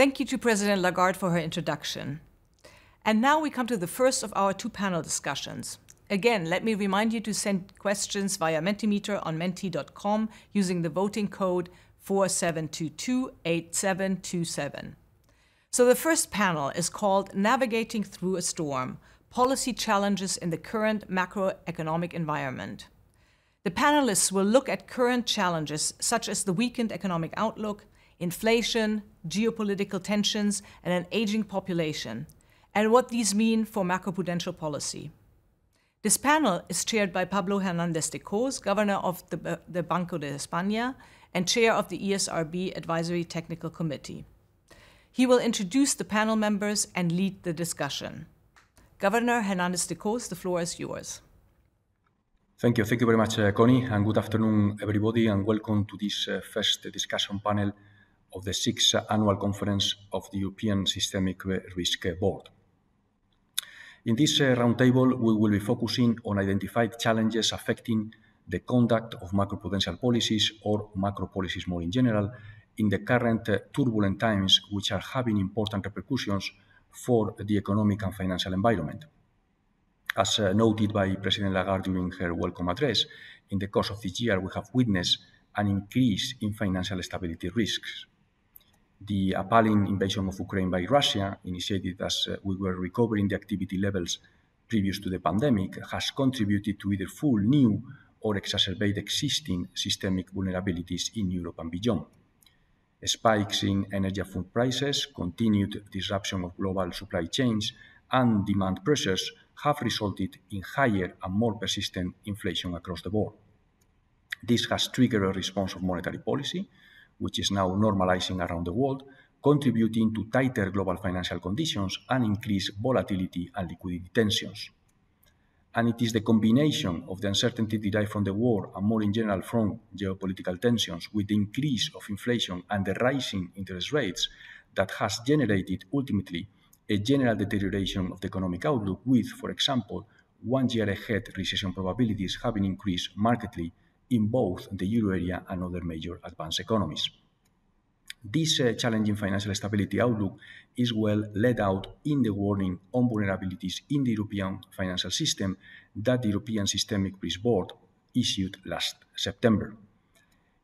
Thank you to President Lagarde for her introduction. And now we come to the first of our two panel discussions. Again, let me remind you to send questions via Mentimeter on menti.com using the voting code 47228727. So the first panel is called Navigating Through a Storm Policy Challenges in the Current Macroeconomic Environment. The panelists will look at current challenges such as the weakened economic outlook, inflation, geopolitical tensions, and an aging population, and what these mean for macroprudential policy. This panel is chaired by Pablo Hernández de Cos, governor of the, the Banco de España and chair of the ESRB Advisory Technical Committee. He will introduce the panel members and lead the discussion. Governor Hernández de Cos, the floor is yours. Thank you. Thank you very much, uh, Connie, and good afternoon, everybody, and welcome to this uh, first discussion panel of the sixth annual conference of the European Systemic Risk Board. In this uh, roundtable, we will be focusing on identified challenges affecting the conduct of macroprudential policies or macro policies more in general in the current uh, turbulent times, which are having important repercussions for the economic and financial environment. As uh, noted by President Lagarde during her welcome address, in the course of this year, we have witnessed an increase in financial stability risks the appalling invasion of Ukraine by Russia, initiated as uh, we were recovering the activity levels previous to the pandemic, has contributed to either full new or exacerbate existing systemic vulnerabilities in Europe and beyond. Spikes in energy and food prices, continued disruption of global supply chains, and demand pressures have resulted in higher and more persistent inflation across the board. This has triggered a response of monetary policy, which is now normalizing around the world, contributing to tighter global financial conditions and increased volatility and liquidity tensions. And it is the combination of the uncertainty derived from the war and more in general from geopolitical tensions with the increase of inflation and the rising interest rates that has generated ultimately a general deterioration of the economic outlook with, for example, one year ahead recession probabilities having increased markedly in both the euro area and other major advanced economies. This uh, challenging financial stability outlook is well laid out in the warning on vulnerabilities in the European financial system that the European Systemic Risk Board issued last September.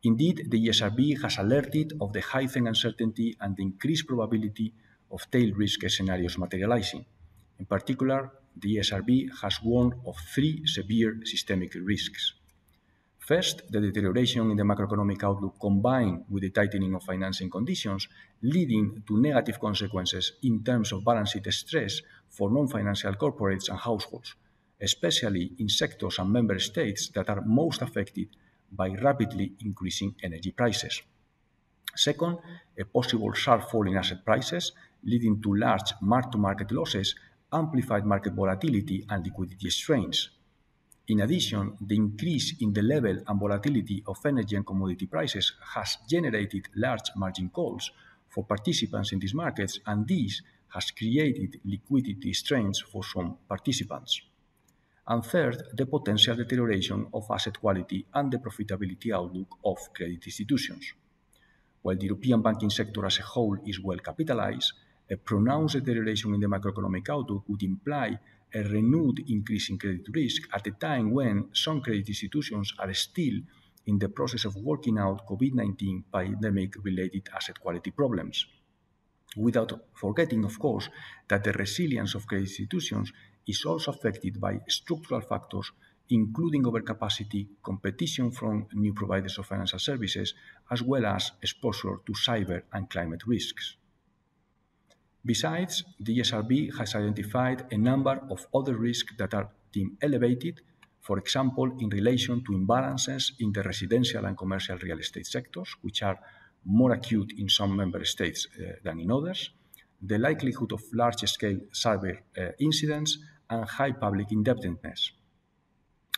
Indeed, the ESRB has alerted of the heightened uncertainty and the increased probability of tail risk scenarios materializing. In particular, the ESRB has warned of three severe systemic risks. First, the deterioration in the macroeconomic outlook combined with the tightening of financing conditions, leading to negative consequences in terms of balance sheet stress for non-financial corporates and households, especially in sectors and member states that are most affected by rapidly increasing energy prices. Second, a possible sharp fall in asset prices, leading to large mark-to-market losses, amplified market volatility and liquidity strains. In addition, the increase in the level and volatility of energy and commodity prices has generated large margin calls for participants in these markets, and this has created liquidity strains for some participants. And third, the potential deterioration of asset quality and the profitability outlook of credit institutions. While the European banking sector as a whole is well capitalized, a pronounced deterioration in the macroeconomic outlook would imply a renewed increase in credit risk at a time when some credit institutions are still in the process of working out COVID 19 pandemic related asset quality problems. Without forgetting, of course, that the resilience of credit institutions is also affected by structural factors, including overcapacity, competition from new providers of financial services, as well as exposure to cyber and climate risks. Besides, the ESRB has identified a number of other risks that are deemed elevated, for example, in relation to imbalances in the residential and commercial real estate sectors, which are more acute in some member states uh, than in others, the likelihood of large-scale cyber uh, incidents, and high public indebtedness.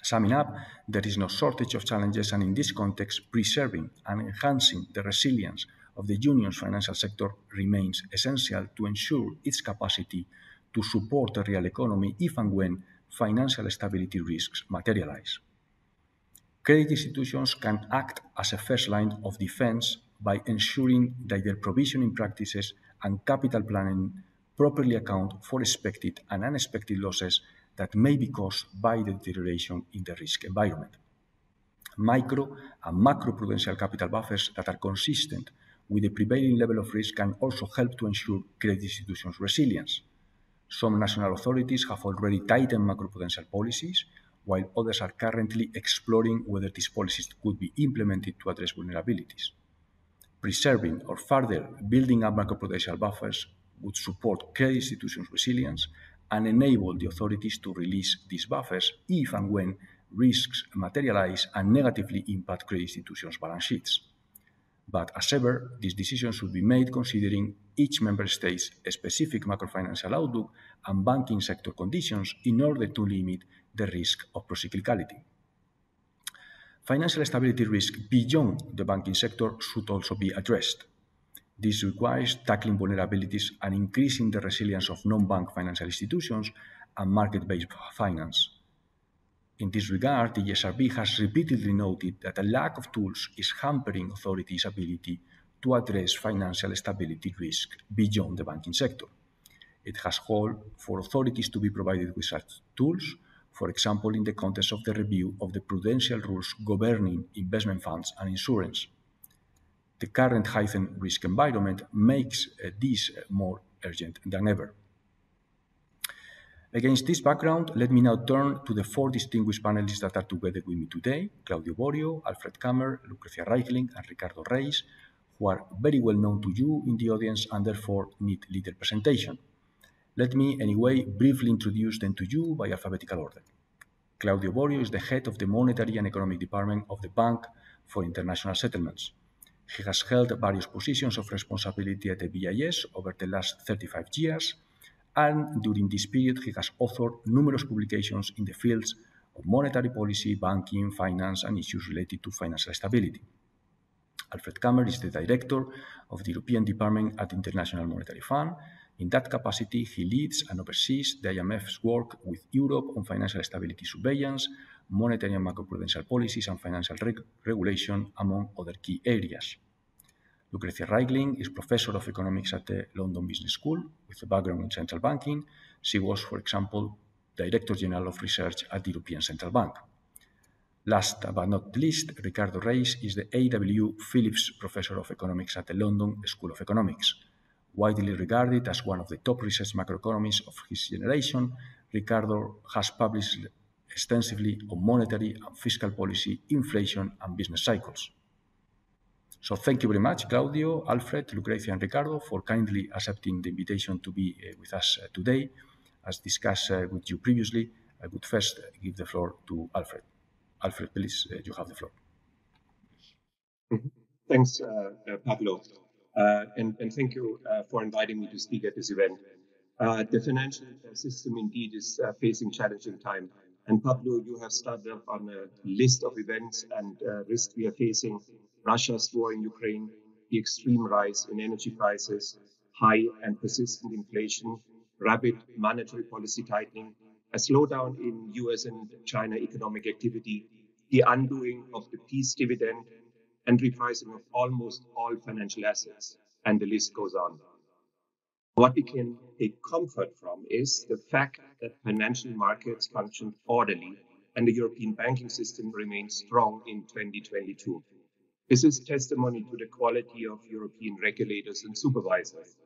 Summing up, there is no shortage of challenges, and in this context, preserving and enhancing the resilience of the union's financial sector remains essential to ensure its capacity to support the real economy if and when financial stability risks materialize. Credit institutions can act as a first line of defense by ensuring that their provisioning practices and capital planning properly account for expected and unexpected losses that may be caused by the deterioration in the risk environment. Micro and macro prudential capital buffers that are consistent with the prevailing level of risk can also help to ensure credit institutions' resilience. Some national authorities have already tightened macroprudential policies, while others are currently exploring whether these policies could be implemented to address vulnerabilities. Preserving or further building up macroprudential buffers would support credit institutions' resilience and enable the authorities to release these buffers if and when risks materialize and negatively impact credit institutions' balance sheets. But as ever, these decisions should be made considering each member state's specific macrofinancial outlook and banking sector conditions in order to limit the risk of procyclicality. Financial stability risk beyond the banking sector should also be addressed. This requires tackling vulnerabilities and increasing the resilience of non-bank financial institutions and market-based finance. In this regard, the ESRB has repeatedly noted that a lack of tools is hampering authorities' ability to address financial stability risk beyond the banking sector. It has called for authorities to be provided with such tools, for example, in the context of the review of the prudential rules governing investment funds and insurance. The current heightened risk environment makes uh, this more urgent than ever. Against this background, let me now turn to the four distinguished panelists that are together with me today, Claudio Borio, Alfred Kammer, Lucrezia Reichlin, and Ricardo Reis, who are very well known to you in the audience and therefore need little presentation. Let me, anyway, briefly introduce them to you by alphabetical order. Claudio Borio is the head of the Monetary and Economic Department of the Bank for International Settlements. He has held various positions of responsibility at the BIS over the last 35 years and during this period he has authored numerous publications in the fields of monetary policy, banking, finance, and issues related to financial stability. Alfred Kammer is the director of the European Department at the International Monetary Fund. In that capacity, he leads and oversees the IMF's work with Europe on financial stability surveillance, monetary and macroprudential policies, and financial reg regulation, among other key areas. Lucrezia Reichlin is professor of economics at the London Business School with a background in central banking. She was, for example, Director General of Research at the European Central Bank. Last but not least, Ricardo Reis is the A.W. Phillips Professor of Economics at the London School of Economics. Widely regarded as one of the top research macroeconomists of his generation, Ricardo has published extensively on monetary and fiscal policy, inflation, and business cycles. So thank you very much, Claudio, Alfred, Lucrezia, and Ricardo, for kindly accepting the invitation to be uh, with us uh, today. As discussed uh, with you previously, I would first give the floor to Alfred. Alfred, please, uh, you have the floor. Mm-hmm. Thanks, uh, uh, Pablo, and, and, thank you for inviting me to speak at this event. the financial system indeed is facing challenging time. And Pablo, you have started up on a list of events and risks we are facing Russia's war in Ukraine, the extreme rise in energy prices, high and persistent inflation, rapid monetary policy tightening, a slowdown in US and China economic activity, the undoing of the peace dividend, and repricing of almost all financial assets, and the list goes on. What we can take comfort from is the fact that financial markets functioned orderly and the European banking system remains strong in 2022. This is testimony to the quality of European regulators and supervisors.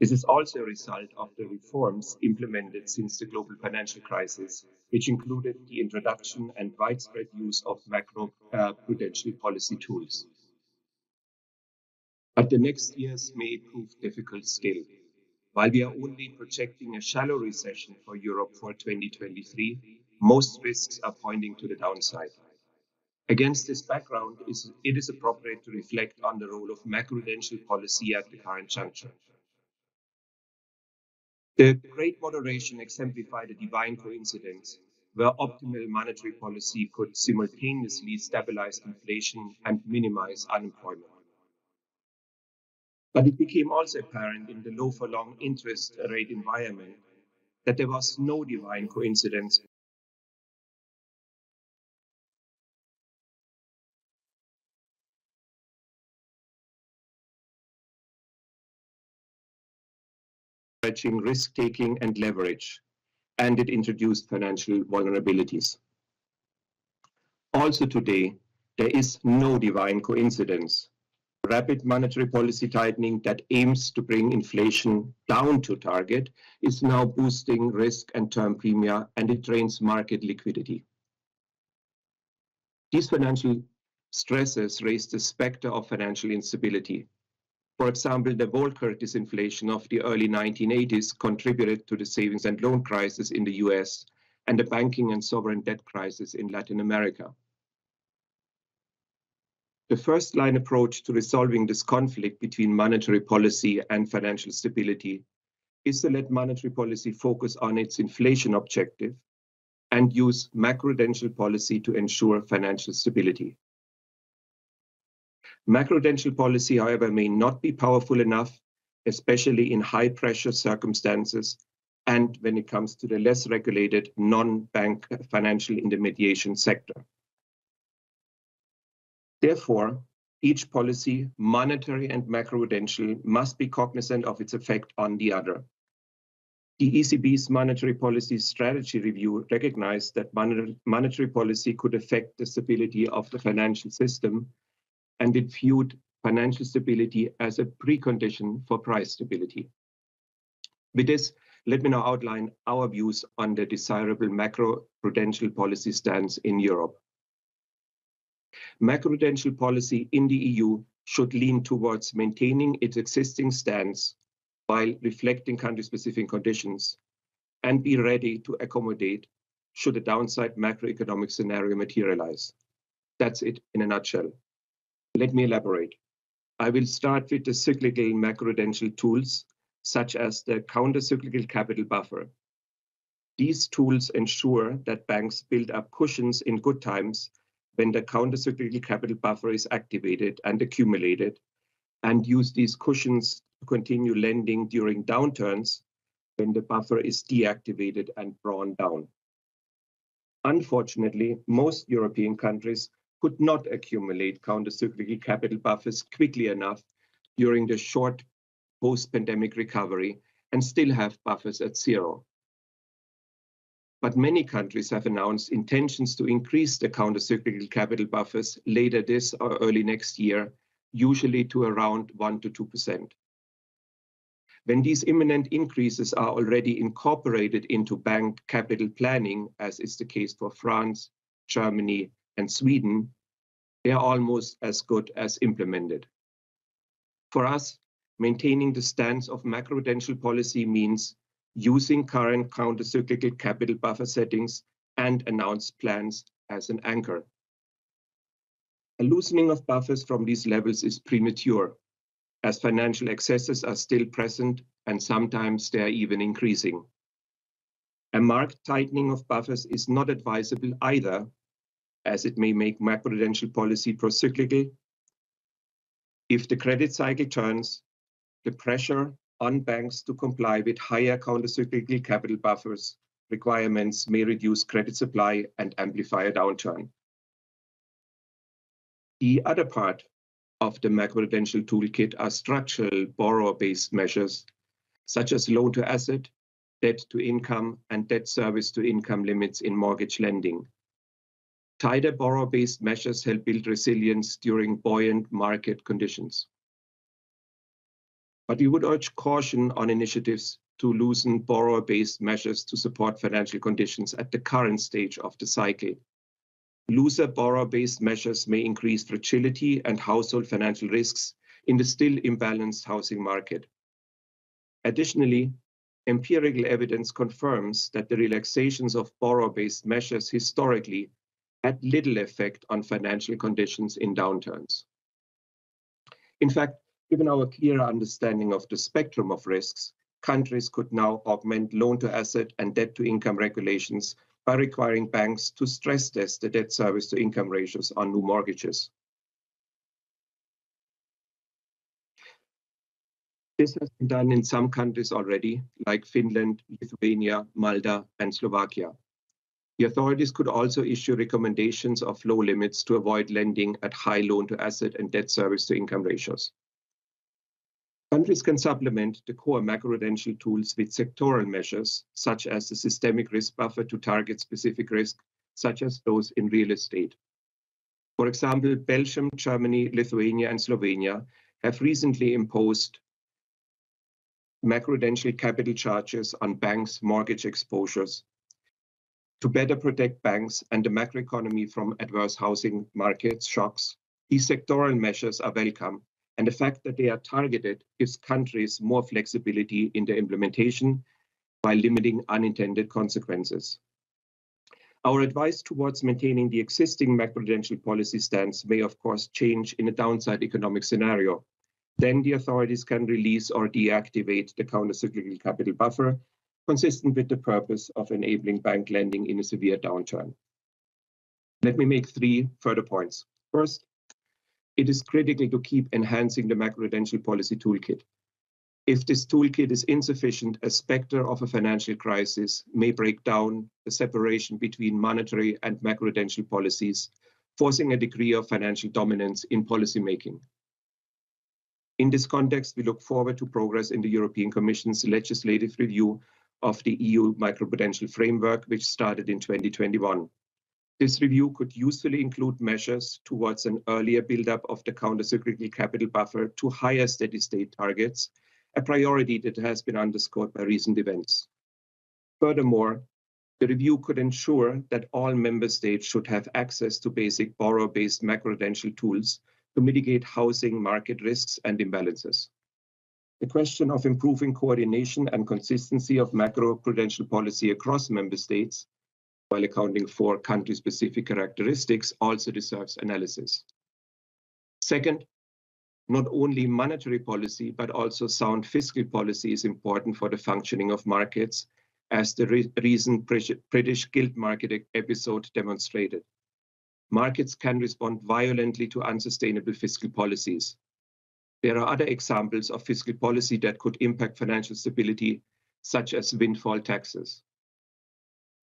This is also a result of the reforms implemented since the global financial crisis, which included the introduction and widespread use of macro uh, policy tools. But the next years may prove difficult still. While we are only projecting a shallow recession for Europe for 2023, most risks are pointing to the downside. Against this background, it is appropriate to reflect on the role of macroprudential policy at the current juncture. The Great Moderation exemplified a divine coincidence where optimal monetary policy could simultaneously stabilize inflation and minimize unemployment. But it became also apparent in the low for long interest rate environment that there was no divine coincidence risk taking and leverage, and it introduced financial vulnerabilities. Also today, there is no divine coincidence. Rapid monetary policy tightening that aims to bring inflation down to target is now boosting risk and term premia, and it drains market liquidity. These financial stresses raise the specter of financial instability. For example, the Volcker disinflation of the early 1980s contributed to the savings and loan crisis in the US and the banking and sovereign debt crisis in Latin America. The first line approach to resolving this conflict between monetary policy and financial stability is to let monetary policy focus on its inflation objective and use macroprudential policy to ensure financial stability. Macroprudential policy, however, may not be powerful enough, especially in high pressure circumstances and when it comes to the less regulated non-bank financial intermediation sector. Therefore, each policy, monetary and macroprudential, must be cognizant of its effect on the other. The ECB's monetary policy strategy review recognized that monetary policy could affect the stability of the financial system, and it viewed financial stability as a precondition for price stability. With this, let me now outline our views on the desirable macroprudential policy stance in Europe. Macroprudential policy in the EU should lean towards maintaining its existing stance while reflecting country-specific conditions and be ready to accommodate should a downside macroeconomic scenario materialize. That's it in a nutshell. Let me elaborate. I will start with the cyclical macroprudential tools, such as the countercyclical capital buffer. These tools ensure that banks build up cushions in good times when the countercyclical capital buffer is activated and accumulated, and use these cushions to continue lending during downturns when the buffer is deactivated and drawn down. Unfortunately, most European countries could not accumulate countercyclical capital buffers quickly enough during the short post-pandemic recovery and still have buffers at zero but many countries have announced intentions to increase the countercyclical capital buffers later this or early next year, usually to around one to two percent. When these imminent increases are already incorporated into bank capital planning, as is the case for France, Germany, and Sweden, they are almost as good as implemented. For us, maintaining the stance of macroprudential policy means using current countercyclical capital buffer settings and announced plans as an anchor. A loosening of buffers from these levels is premature, as financial excesses are still present and sometimes they are even increasing. A marked tightening of buffers is not advisable either, as it may make macroprudential policy procyclical. If the credit cycle turns, the pressure on banks to comply with higher countercyclical capital buffers requirements may reduce credit supply and amplify a downturn. The other part of the macroprudential toolkit are structural borrower-based measures, such as loan-to-asset, debt-to-income, and debt service-to-income limits in mortgage lending. Tighter borrower-based measures help build resilience during buoyant market conditions but we would urge caution on initiatives to loosen borrower-based measures to support financial conditions at the current stage of the cycle. Looser borrower-based measures may increase fragility and household financial risks in the still imbalanced housing market. Additionally, empirical evidence confirms that the relaxations of borrower-based measures historically had little effect on financial conditions in downturns. In fact, Given our clear understanding of the spectrum of risks, countries could now augment loan-to-asset and debt-to-income regulations by requiring banks to stress test the debt service-to-income ratios on new mortgages. This has been done in some countries already, like Finland, Lithuania, Malta, and Slovakia. The authorities could also issue recommendations of low limits to avoid lending at high loan-to-asset and debt service-to-income ratios. Countries can supplement the core macroprudential tools with sectoral measures, such as the systemic risk buffer to target specific risk, such as those in real estate. For example, Belgium, Germany, Lithuania, and Slovenia have recently imposed macroprudential capital charges on banks' mortgage exposures to better protect banks and the macroeconomy from adverse housing market shocks. These sectoral measures are welcome, and the fact that they are targeted gives countries more flexibility in their implementation while limiting unintended consequences. Our advice towards maintaining the existing macroprudential policy stance may, of course, change in a downside economic scenario. Then the authorities can release or deactivate the countercyclical capital buffer, consistent with the purpose of enabling bank lending in a severe downturn. Let me make three further points. First, it is critical to keep enhancing the macroprudential policy toolkit. If this toolkit is insufficient, a specter of a financial crisis may break down the separation between monetary and macroprudential policies, forcing a degree of financial dominance in policymaking. In this context, we look forward to progress in the European Commission's legislative review of the EU macroprudential framework, which started in 2021. This review could usefully include measures towards an earlier buildup of the countercyclical capital buffer to higher steady state targets, a priority that has been underscored by recent events. Furthermore, the review could ensure that all member states should have access to basic borrower-based macroprudential tools to mitigate housing market risks and imbalances. The question of improving coordination and consistency of macroprudential policy across member states while accounting for country-specific characteristics also deserves analysis. Second, not only monetary policy, but also sound fiscal policy is important for the functioning of markets, as the re recent British gilt market episode demonstrated. Markets can respond violently to unsustainable fiscal policies. There are other examples of fiscal policy that could impact financial stability, such as windfall taxes.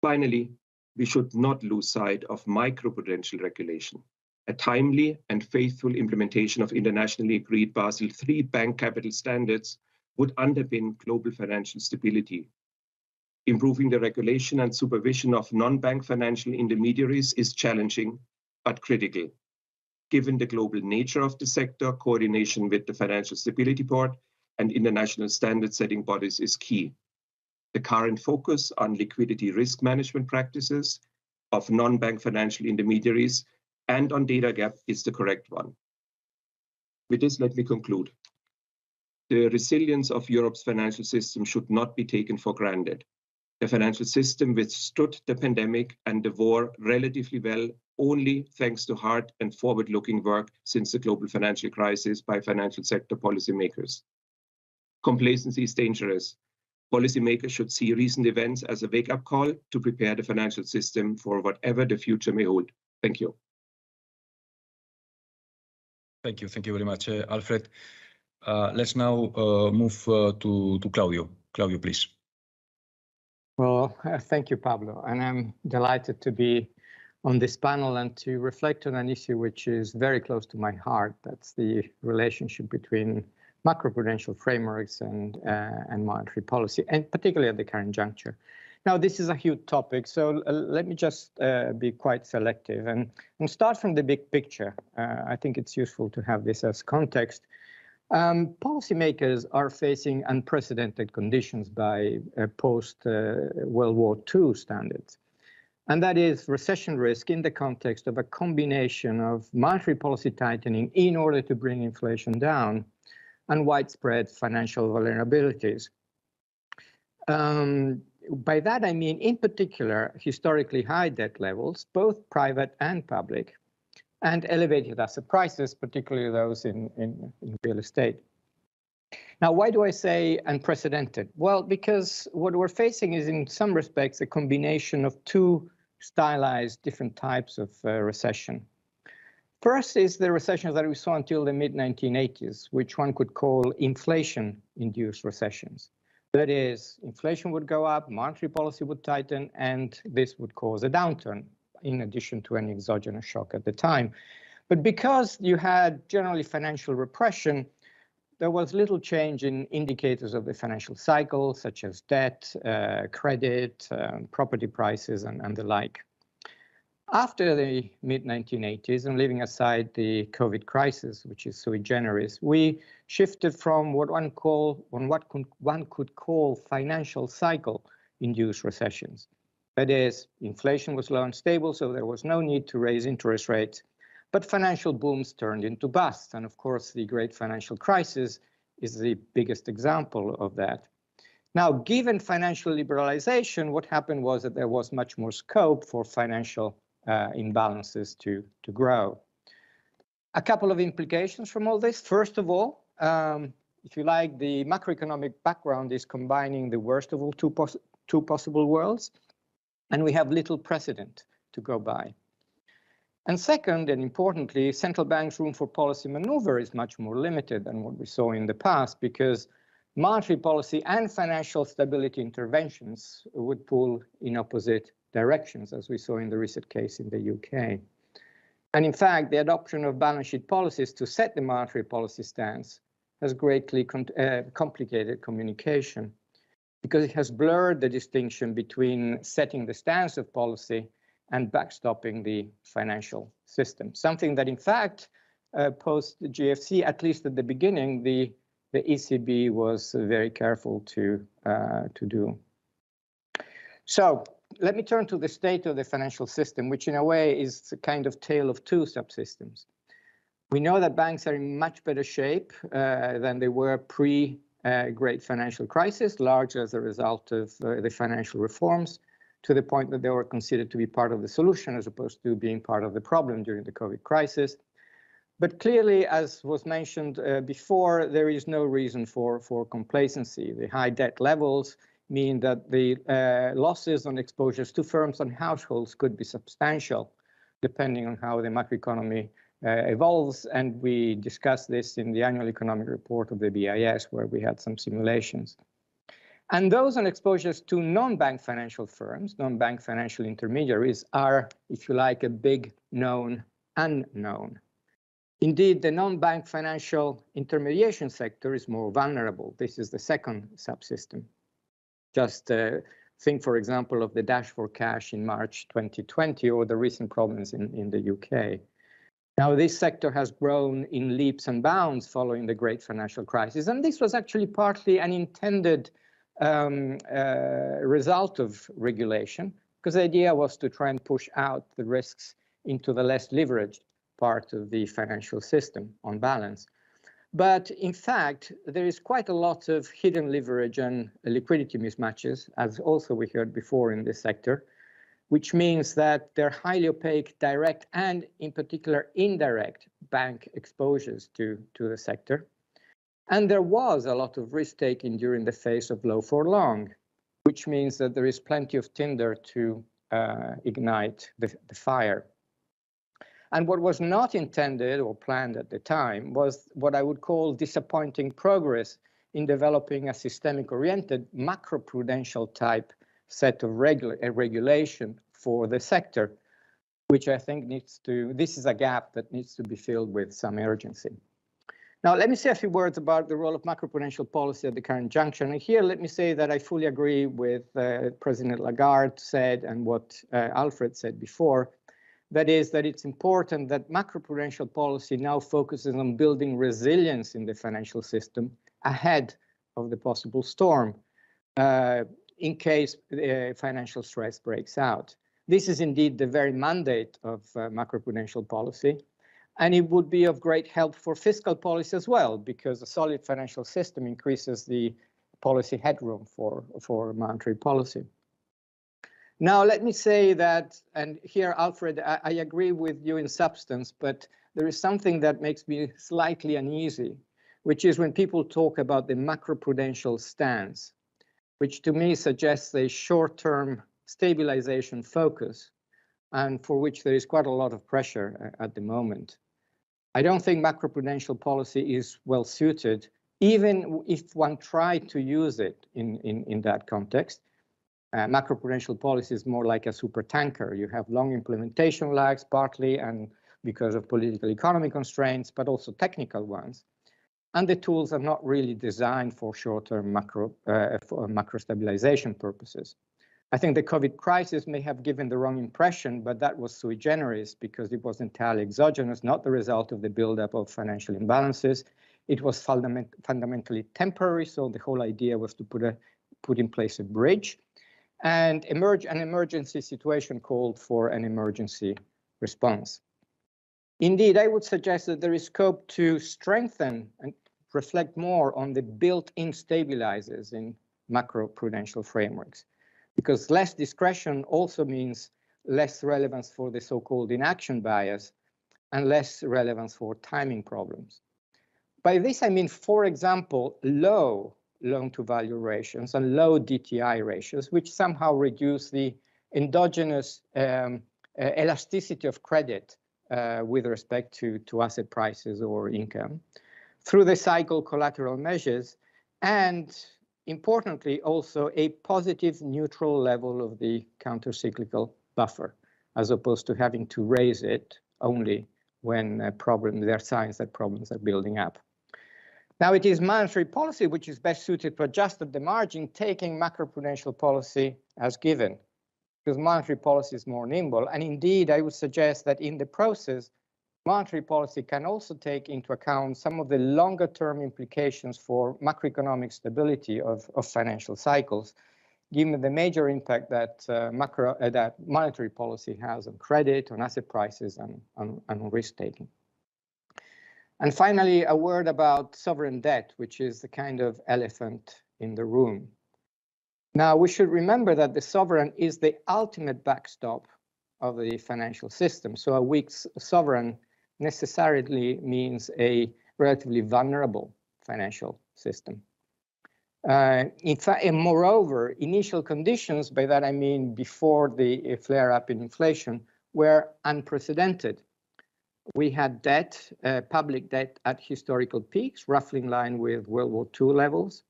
Finally, we should not lose sight of microprudential regulation. A timely and faithful implementation of internationally agreed Basel III bank capital standards would underpin global financial stability. Improving the regulation and supervision of non-bank financial intermediaries is challenging, but critical. Given the global nature of the sector, coordination with the Financial Stability Board and international standard setting bodies is key the current focus on liquidity risk management practices of non-bank financial intermediaries and on data gap is the correct one. With this, let me conclude. The resilience of Europe's financial system should not be taken for granted. The financial system withstood the pandemic and the war relatively well only thanks to hard and forward-looking work since the global financial crisis by financial sector policymakers. Complacency is dangerous Policymakers should see recent events as a wake-up call to prepare the financial system for whatever the future may hold. Thank you. Thank you. Thank you very much, uh, Alfred. Uh, let's now uh, move uh, to, to Claudio. Claudio, please. Well, uh, thank you, Pablo. And I'm delighted to be on this panel and to reflect on an issue which is very close to my heart. That's the relationship between macroprudential frameworks and, uh, and monetary policy, and particularly at the current juncture. Now, this is a huge topic, so uh, let me just uh, be quite selective and, and start from the big picture. Uh, I think it's useful to have this as context. Um, policymakers are facing unprecedented conditions by uh, post-World uh, War II standards. And that is recession risk in the context of a combination of monetary policy tightening in order to bring inflation down and widespread financial vulnerabilities. Um, by that, I mean, in particular, historically high debt levels, both private and public, and elevated asset prices, particularly those in, in, in real estate. Now, why do I say unprecedented? Well, because what we're facing is, in some respects, a combination of two stylized different types of uh, recession. First is the recessions that we saw until the mid 1980s, which one could call inflation induced recessions. That is, inflation would go up, monetary policy would tighten, and this would cause a downturn, in addition to any exogenous shock at the time. But because you had generally financial repression, there was little change in indicators of the financial cycle, such as debt, uh, credit, um, property prices, and, and the like. After the mid-1980s, and leaving aside the COVID crisis, which is sui generis, we shifted from what one call what one could call financial cycle-induced recessions. That is, inflation was low and stable, so there was no need to raise interest rates, but financial booms turned into busts, and of course, the great financial crisis is the biggest example of that. Now, given financial liberalization, what happened was that there was much more scope for financial uh, imbalances to, to grow. A couple of implications from all this. First of all, um, if you like, the macroeconomic background is combining the worst of all two, pos two possible worlds, and we have little precedent to go by. And second, and importantly, central banks' room for policy maneuver is much more limited than what we saw in the past because monetary policy and financial stability interventions would pull in opposite directions, as we saw in the recent case in the UK. And in fact, the adoption of balance sheet policies to set the monetary policy stance has greatly uh, complicated communication because it has blurred the distinction between setting the stance of policy and backstopping the financial system. Something that, in fact, uh, post GFC, at least at the beginning, the the ECB was very careful to uh, to do. So let me turn to the state of the financial system, which in a way is a kind of tale of two subsystems. We know that banks are in much better shape uh, than they were pre uh, great financial crisis, largely as a result of uh, the financial reforms, to the point that they were considered to be part of the solution as opposed to being part of the problem during the COVID crisis. But clearly, as was mentioned uh, before, there is no reason for, for complacency. The high debt levels, mean that the uh, losses on exposures to firms and households could be substantial, depending on how the macroeconomy uh, evolves. And we discussed this in the annual economic report of the BIS, where we had some simulations. And those on exposures to non-bank financial firms, non-bank financial intermediaries, are, if you like, a big known unknown. Indeed, the non-bank financial intermediation sector is more vulnerable. This is the second subsystem. Just uh, think, for example, of the dash for cash in March 2020 or the recent problems in, in the UK. Now, this sector has grown in leaps and bounds following the great financial crisis, and this was actually partly an intended um, uh, result of regulation, because the idea was to try and push out the risks into the less leveraged part of the financial system on balance. But in fact, there is quite a lot of hidden leverage and liquidity mismatches, as also we heard before in this sector, which means that they're highly opaque direct and in particular indirect bank exposures to, to the sector. And there was a lot of risk taking during the phase of low for long, which means that there is plenty of tinder to uh, ignite the, the fire. And what was not intended or planned at the time was what I would call disappointing progress in developing a systemic oriented macroprudential type set of regula regulation for the sector, which I think needs to, this is a gap that needs to be filled with some urgency. Now, let me say a few words about the role of macroprudential policy at the current junction. And here, let me say that I fully agree with uh, President Lagarde said and what uh, Alfred said before, that is that it's important that macroprudential policy now focuses on building resilience in the financial system ahead of the possible storm uh, in case uh, financial stress breaks out. This is indeed the very mandate of uh, macroprudential policy. And it would be of great help for fiscal policy as well, because a solid financial system increases the policy headroom for, for monetary policy. Now, let me say that, and here, Alfred, I, I, agree with you in substance, but there is something that makes me slightly uneasy, which is when people talk about the macroprudential stance, which to me suggests a short-term stabilization focus, and for which there is quite a lot of pressure uh, at the moment. I don't think macroprudential policy is well suited, even if one tried to use it in, in, in that context, uh, macroprudential policy is more like a super tanker. You have long implementation lags, partly and because of political economy constraints, but also technical ones. and the tools are not really designed for short-term macro, uh, for macro stabilization purposes. I think the COVID crisis may have given the wrong impression, but that was sui generis because it was entirely exogenous, not the result of the buildup of financial imbalances. It was fundament fundamentally temporary, so the whole idea was to put a put in place a bridge, and emerge an emergency situation called for an emergency response. Indeed, I would suggest that there is scope to strengthen and reflect more on the built-in stabilizers in macroprudential frameworks, because less discretion also means less relevance for the so-called inaction bias and less relevance for timing problems. By this, I mean, for example, low loan-to-value ratios and low DTI ratios, which somehow reduce the endogenous um, uh, elasticity of credit uh, with respect to, to asset prices or income through the cycle collateral measures and importantly also a positive neutral level of the countercyclical buffer as opposed to having to raise it only when there are signs that problems are building up. Now it is monetary policy which is best suited to adjust at the margin, taking macroprudential policy as given because monetary policy is more nimble. And indeed, I would suggest that in the process, monetary policy can also take into account some of the longer term implications for macroeconomic stability of, of financial cycles, given the major impact that uh, macro uh, that monetary policy has on credit, on asset prices, and, and on risk taking. And finally, a word about sovereign debt, which is the kind of elephant in the room. Now, we should remember that the sovereign is the ultimate backstop of the financial system. So a weak sovereign necessarily means a relatively vulnerable financial system. Uh, in fact, and moreover, initial conditions, by that I mean before the flare up in inflation, were unprecedented. We had debt, uh, public debt at historical peaks, roughly in line with World War II levels.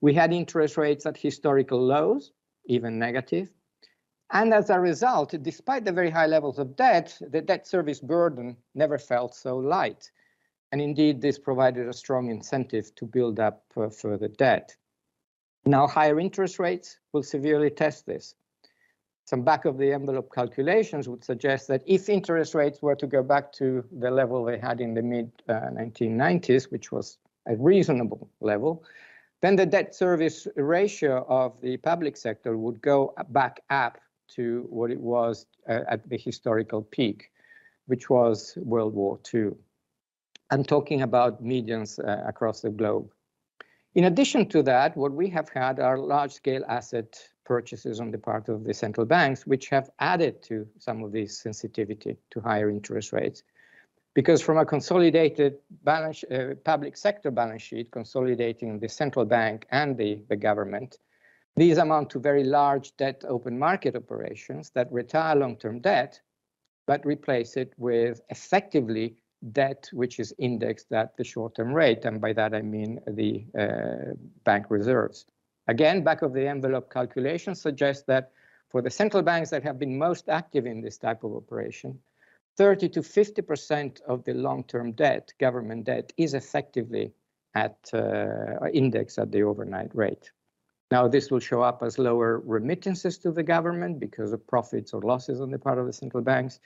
We had interest rates at historical lows, even negative. And as a result, despite the very high levels of debt, the debt service burden never felt so light. And indeed, this provided a strong incentive to build up uh, further debt. Now, higher interest rates will severely test this. Some back of the envelope calculations would suggest that if interest rates were to go back to the level they had in the mid uh, 1990s, which was a reasonable level, then the debt service ratio of the public sector would go back up to what it was at the historical peak, which was World War II. I'm talking about medians uh, across the globe. In addition to that, what we have had are large-scale asset purchases on the part of the central banks, which have added to some of this sensitivity to higher interest rates because from a consolidated balance, uh, public sector balance sheet, consolidating the central bank and the, the government, these amount to very large debt open market operations that retire long-term debt, but replace it with effectively debt which is indexed at the short-term rate, and by that I mean the uh, bank reserves. Again, back of the envelope calculation suggests that for the central banks that have been most active in this type of operation, 30 to 50% of the long-term debt, government debt, is effectively at uh, index at the overnight rate. Now, this will show up as lower remittances to the government because of profits or losses on the part of the central banks,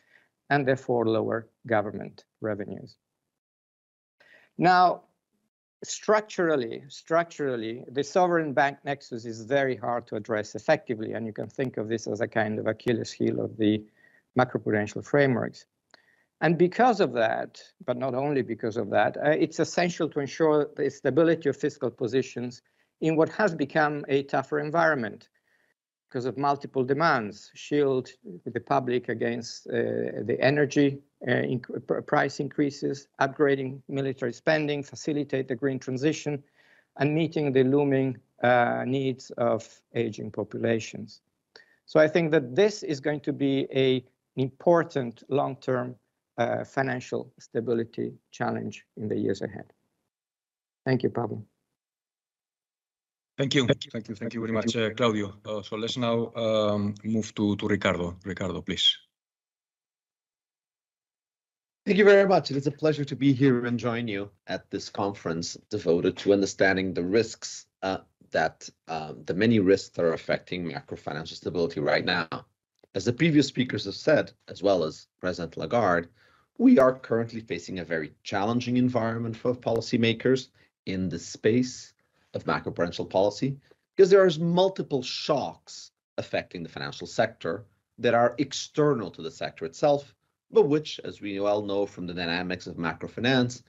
and therefore lower government revenues. Now, structurally, structurally, the sovereign bank nexus is very hard to address effectively, and you can think of this as a kind of Achilles heel of the macroprudential frameworks. And because of that, but not only because of that, uh, it's essential to ensure the stability of fiscal positions in what has become a tougher environment because of multiple demands, shield the public against uh, the energy uh, inc price increases, upgrading military spending, facilitate the green transition, and meeting the looming uh, needs of aging populations. So I think that this is going to be an important long-term uh, financial stability challenge in the years ahead. Thank you, Pablo. Thank you. Thank you. Thank you very much, uh, Claudio. Uh, so let's now um, move to, to Ricardo. Ricardo, please. Thank you very much. It is a pleasure to be here and join you at this conference devoted to understanding the risks uh, that um, the many risks that are affecting macro financial stability right now. As the previous speakers have said, as well as President Lagarde, we are currently facing a very challenging environment for policymakers in the space of macroprudential policy because there are multiple shocks affecting the financial sector that are external to the sector itself, but which, as we well know from the dynamics of macrofinance,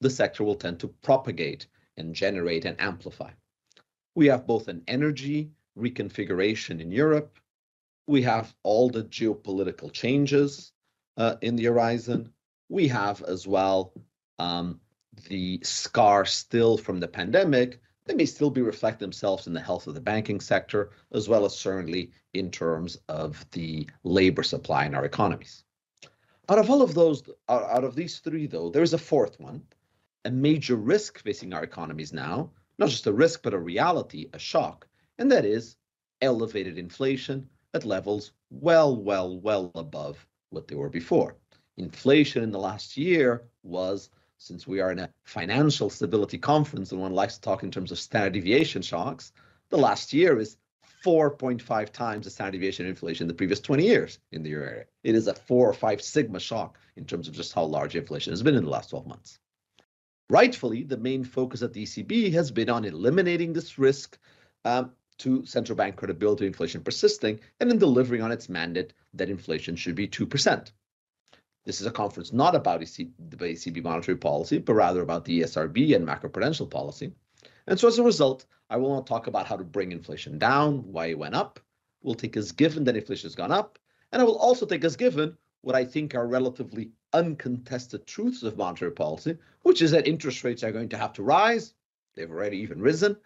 the sector will tend to propagate and generate and amplify. We have both an energy reconfiguration in Europe. We have all the geopolitical changes uh, in the horizon. We have as well um, the scar still from the pandemic they may still be reflecting themselves in the health of the banking sector, as well as certainly in terms of the labor supply in our economies. Out of all of those, out of these three, though, there is a fourth one, a major risk facing our economies now, not just a risk, but a reality, a shock, and that is elevated inflation at levels well, well, well above what they were before. Inflation in the last year was since we are in a financial stability conference and one likes to talk in terms of standard deviation shocks, the last year is 4.5 times the standard deviation inflation in the previous 20 years in the euro area. It is a four or five sigma shock in terms of just how large inflation has been in the last 12 months. Rightfully, the main focus at the ECB has been on eliminating this risk um, to central bank credibility inflation persisting and in delivering on its mandate that inflation should be 2%. This is a conference not about ECB, the ECB monetary policy, but rather about the ESRB and macroprudential policy. And so as a result, I will not talk about how to bring inflation down, why it went up. We'll take as given that inflation has gone up. And I will also take as given what I think are relatively uncontested truths of monetary policy, which is that interest rates are going to have to rise. They've already even risen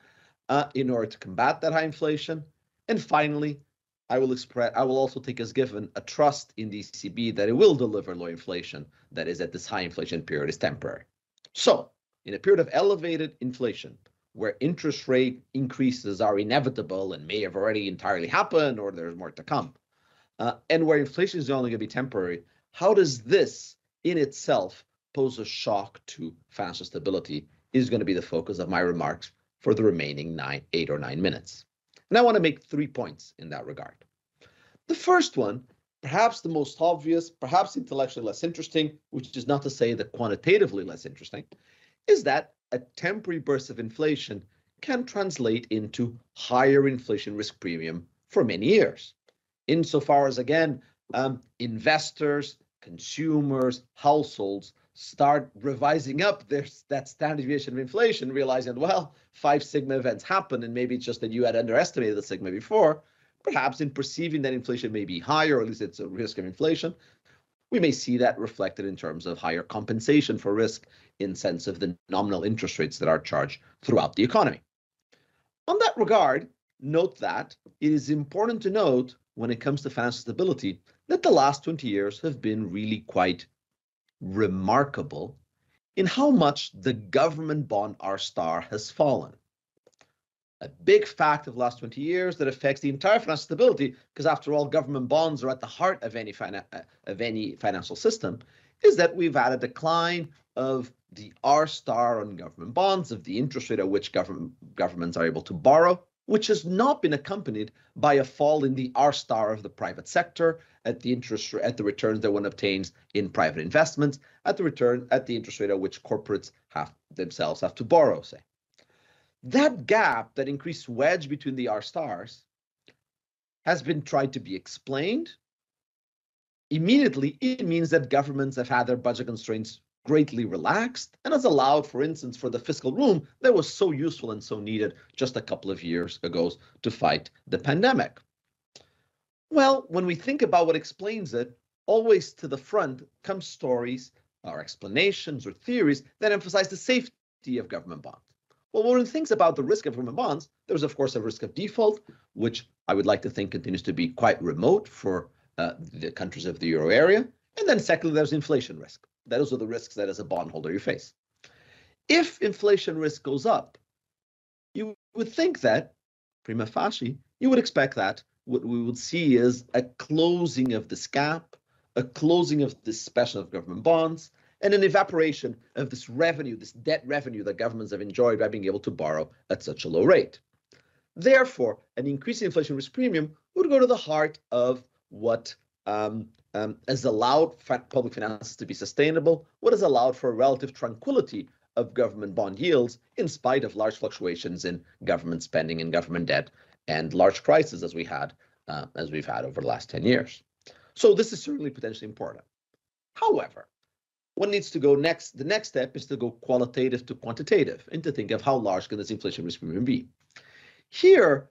uh, in order to combat that high inflation. And finally, I will express I will also take as given a trust in the ECB that it will deliver low inflation that is that this high inflation period is temporary. So in a period of elevated inflation, where interest rate increases are inevitable and may have already entirely happened or there's more to come, uh, and where inflation is only going to be temporary, how does this in itself pose a shock to financial stability is going to be the focus of my remarks for the remaining nine, eight or nine minutes. And I want to make three points in that regard. The first one, perhaps the most obvious, perhaps intellectually less interesting, which is not to say that quantitatively less interesting, is that a temporary burst of inflation can translate into higher inflation risk premium for many years. Insofar as, again, um, investors, consumers, households start revising up their that standard deviation of inflation, realizing, well, five sigma events happen, and maybe it's just that you had underestimated the sigma before. Perhaps in perceiving that inflation may be higher, or at least it's a risk of inflation, we may see that reflected in terms of higher compensation for risk in sense of the nominal interest rates that are charged throughout the economy. On that regard, note that it is important to note when it comes to financial stability that the last 20 years have been really quite remarkable in how much the government bond R star has fallen. A big fact of the last 20 years that affects the entire financial stability, because after all, government bonds are at the heart of any, uh, of any financial system, is that we've had a decline of the R star on government bonds, of the interest rate at which government, governments are able to borrow, which has not been accompanied by a fall in the R star of the private sector at the interest at the returns that one obtains in private investments at the return at the interest rate at which corporates have themselves have to borrow say. That gap that increased wedge between the R stars has been tried to be explained. Immediately it means that governments have had their budget constraints greatly relaxed and has allowed, for instance, for the fiscal room that was so useful and so needed just a couple of years ago to fight the pandemic. Well, when we think about what explains it, always to the front come stories or explanations or theories that emphasize the safety of government bonds. Well, one of the things about the risk of government bonds, there's of course a risk of default, which I would like to think continues to be quite remote for uh, the countries of the euro area. And then secondly, there's inflation risk. Those are the risks that as a bondholder you face. If inflation risk goes up, you would think that, prima facie, you would expect that what we would see is a closing of this gap a closing of this special of government bonds, and an evaporation of this revenue, this debt revenue that governments have enjoyed by being able to borrow at such a low rate. Therefore, an increase in inflation risk premium would go to the heart of what um, um, has allowed public finances to be sustainable, what has allowed for a relative tranquility of government bond yields in spite of large fluctuations in government spending and government debt and large crises as we had uh, as we've had over the last 10 years. So this is certainly potentially important. However, what needs to go next, the next step is to go qualitative to quantitative and to think of how large can this inflation risk premium be. Here,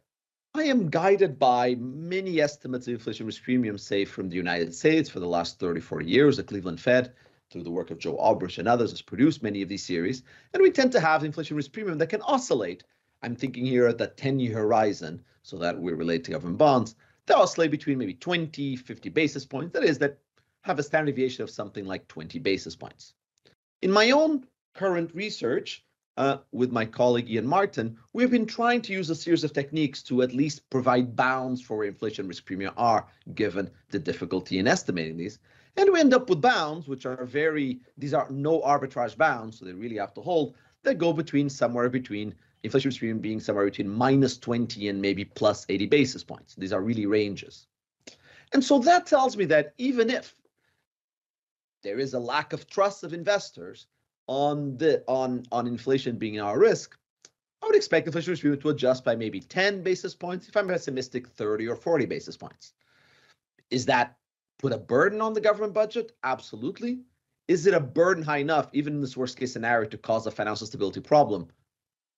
I am guided by many estimates of inflation risk premium, say from the United States for the last 34 years, the Cleveland Fed, through the work of Joe Haubrich and others, has produced many of these series. And we tend to have inflation risk premium that can oscillate. I'm thinking here at the 10 year horizon, so that we relate to government bonds, they oscillate between maybe 20, 50 basis points. That is, that have a standard deviation of something like 20 basis points. In my own current research uh, with my colleague Ian Martin, we've been trying to use a series of techniques to at least provide bounds for where inflation risk premium are, given the difficulty in estimating these. And we end up with bounds, which are very, these are no arbitrage bounds, so they really have to hold, that go between somewhere between inflation risk premium being somewhere between minus 20 and maybe plus 80 basis points. These are really ranges. And so that tells me that even if there is a lack of trust of investors on the on on inflation being our risk, I would expect inflation risk to adjust by maybe 10 basis points. If I'm pessimistic, 30 or 40 basis points. Is that put a burden on the government budget? Absolutely. Is it a burden high enough, even in this worst case scenario, to cause a financial stability problem?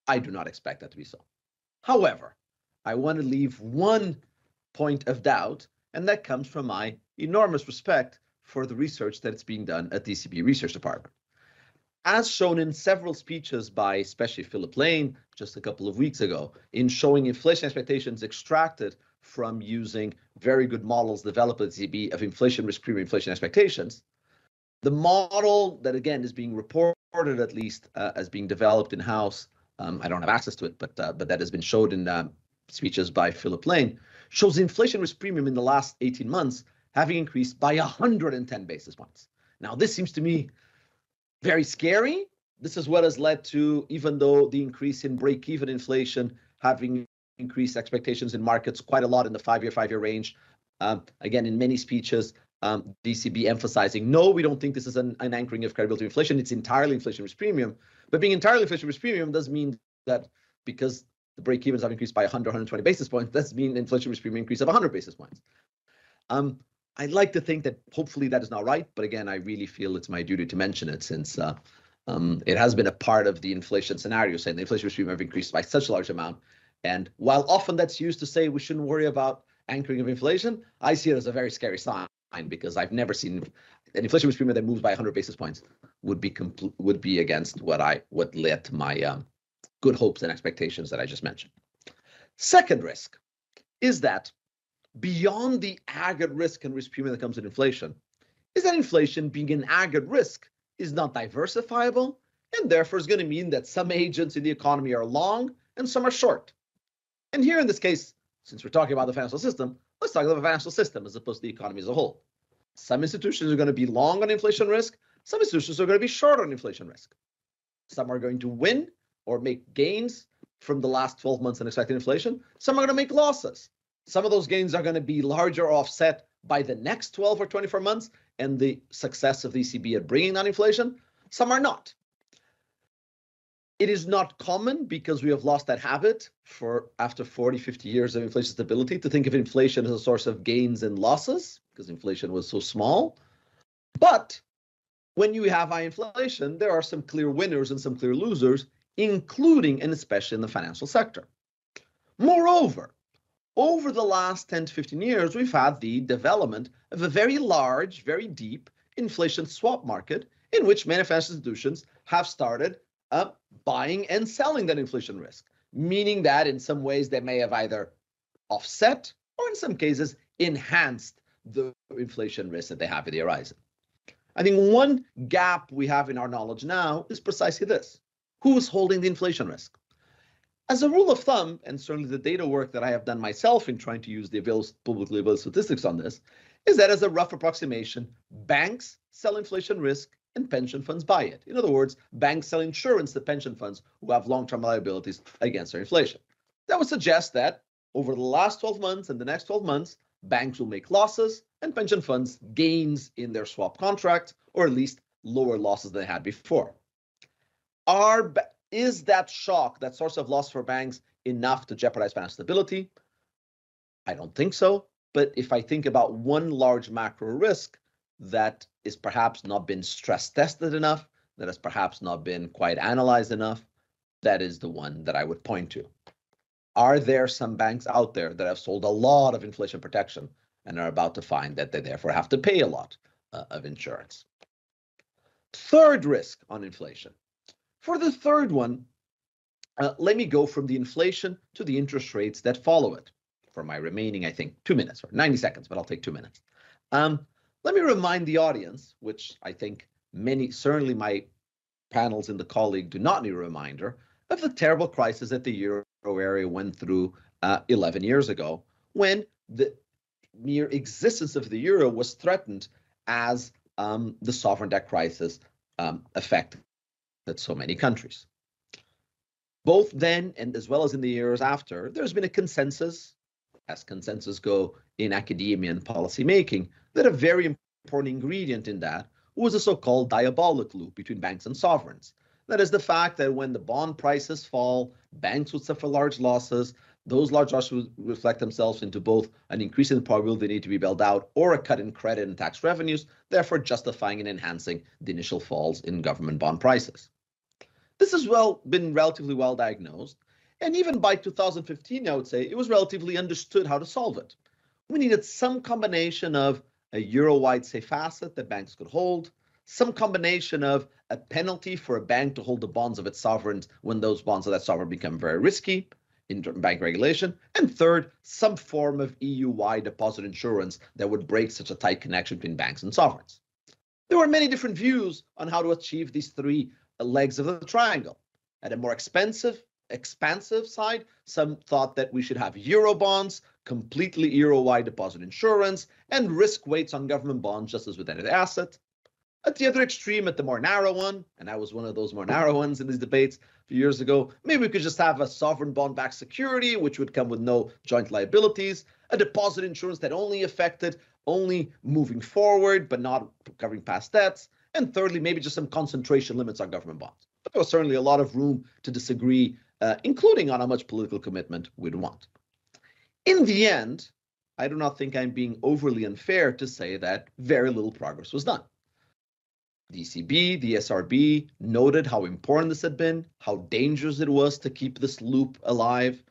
I do not expect that to be so. However, I want to leave one point of doubt, and that comes from my enormous respect for the research that is being done at the ECB Research Department. As shown in several speeches by especially Philip Lane just a couple of weeks ago, in showing inflation expectations extracted from using very good models developed at ECB of inflation risk premium inflation expectations, the model that again is being reported at least uh, as being developed in house, um, I don't have access to it, but uh, but that has been showed in uh, speeches by Philip Lane, shows inflation risk premium in the last 18 months having increased by 110 basis points. Now, this seems to me very scary. This is what has led to, even though the increase in break even inflation having increased expectations in markets quite a lot in the five year, five year range. Um, again, in many speeches, um, the ECB emphasizing, no, we don't think this is an, an anchoring of credibility inflation. It's entirely inflation risk premium. But being entirely inflation risk premium does mean that because the break evens have increased by 100, 120 basis points, that's mean inflation risk premium increase of 100 basis points. Um, I'd like to think that hopefully that is not right, but again, I really feel it's my duty to mention it since uh, um, it has been a part of the inflation scenario, saying the inflation stream have increased by such a large amount. And while often that's used to say we shouldn't worry about anchoring of inflation, I see it as a very scary sign because I've never seen an inflation stream that moves by 100 basis points would be compl- would be against what I what led to my um, good hopes and expectations that I just mentioned. Second risk is that beyond the aggregate risk and risk premium that comes with inflation is that inflation being an aggregate risk is not diversifiable and therefore is going to mean that some agents in the economy are long and some are short. And here in this case, since we're talking about the financial system, let's talk about the financial system as opposed to the economy as a whole. Some institutions are going to be long on inflation risk, some institutions are going to be short on inflation risk. Some are going to win or make gains from the last 12 months in expected inflation, some are going to make losses some of those gains are going to be larger offset by the next 12 or 24 months and the success of the ECB at bringing down inflation. Some are not. It is not common because we have lost that habit for after 40, 50 years of inflation stability to think of inflation as a source of gains and losses because inflation was so small. But when you have high inflation, there are some clear winners and some clear losers, including and especially in the financial sector. Moreover, over the last 10 to 15 years, we've had the development of a very large, very deep inflation swap market in which many financial institutions have started uh, buying and selling that inflation risk, meaning that in some ways they may have either offset or in some cases enhanced the inflation risk that they have in the horizon. I think one gap we have in our knowledge now is precisely this. Who is holding the inflation risk? As a rule of thumb, and certainly the data work that I have done myself in trying to use the available, publicly available statistics on this, is that as a rough approximation, banks sell inflation risk and pension funds buy it. In other words, banks sell insurance to pension funds who have long-term liabilities against their inflation. That would suggest that over the last 12 months and the next 12 months, banks will make losses and pension funds gains in their swap contract, or at least lower losses than they had before. Are, is that shock, that source of loss for banks, enough to jeopardize financial stability? I don't think so. But if I think about one large macro risk that is perhaps not been stress tested enough, that has perhaps not been quite analyzed enough, that is the one that I would point to. Are there some banks out there that have sold a lot of inflation protection and are about to find that they therefore have to pay a lot uh, of insurance? Third risk on inflation. For the third one, uh, let me go from the inflation to the interest rates that follow it for my remaining, I think, two minutes or 90 seconds, but I'll take two minutes. Um, let me remind the audience, which I think many, certainly my panels in the colleague do not need a reminder, of the terrible crisis that the euro area went through uh, 11 years ago when the mere existence of the euro was threatened as um, the sovereign debt crisis um, affected so many countries. Both then and as well as in the years after, there's been a consensus, as consensus go in academia and policy making, that a very important ingredient in that was a so-called diabolic loop between banks and sovereigns. That is the fact that when the bond prices fall, banks would suffer large losses. Those large losses would reflect themselves into both an increase in the probability they need to be bailed out or a cut in credit and tax revenues, therefore justifying and enhancing the initial falls in government bond prices. This has well been relatively well diagnosed, and even by 2015, I would say it was relatively understood how to solve it. We needed some combination of a euro-wide safe asset that banks could hold, some combination of a penalty for a bank to hold the bonds of its sovereigns when those bonds of that sovereign become very risky in bank regulation, and third, some form of EU-wide deposit insurance that would break such a tight connection between banks and sovereigns. There were many different views on how to achieve these three legs of the triangle. At a more expensive, expansive side, some thought that we should have euro bonds, completely euro-wide deposit insurance, and risk weights on government bonds, just as with any asset. At the other extreme, at the more narrow one, and I was one of those more narrow ones in these debates a few years ago, maybe we could just have a sovereign bond-backed security, which would come with no joint liabilities, a deposit insurance that only affected only moving forward, but not covering past debts, and thirdly, maybe just some concentration limits on government bonds. But there was certainly a lot of room to disagree, uh, including on how much political commitment we'd want. In the end, I do not think I'm being overly unfair to say that very little progress was done. The ECB, the SRB noted how important this had been, how dangerous it was to keep this loop alive.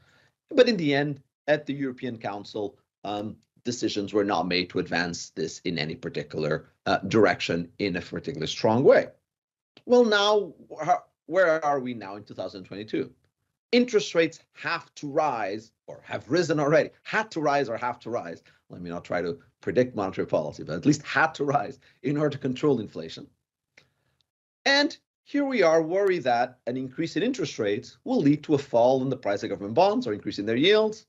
But in the end, at the European Council, um, decisions were not made to advance this in any particular uh, direction in a particularly strong way. Well, now, where are we now in 2022? Interest rates have to rise or have risen already, had to rise or have to rise. Let me not try to predict monetary policy, but at least had to rise in order to control inflation. And here we are worried that an increase in interest rates will lead to a fall in the price of government bonds or increasing their yields.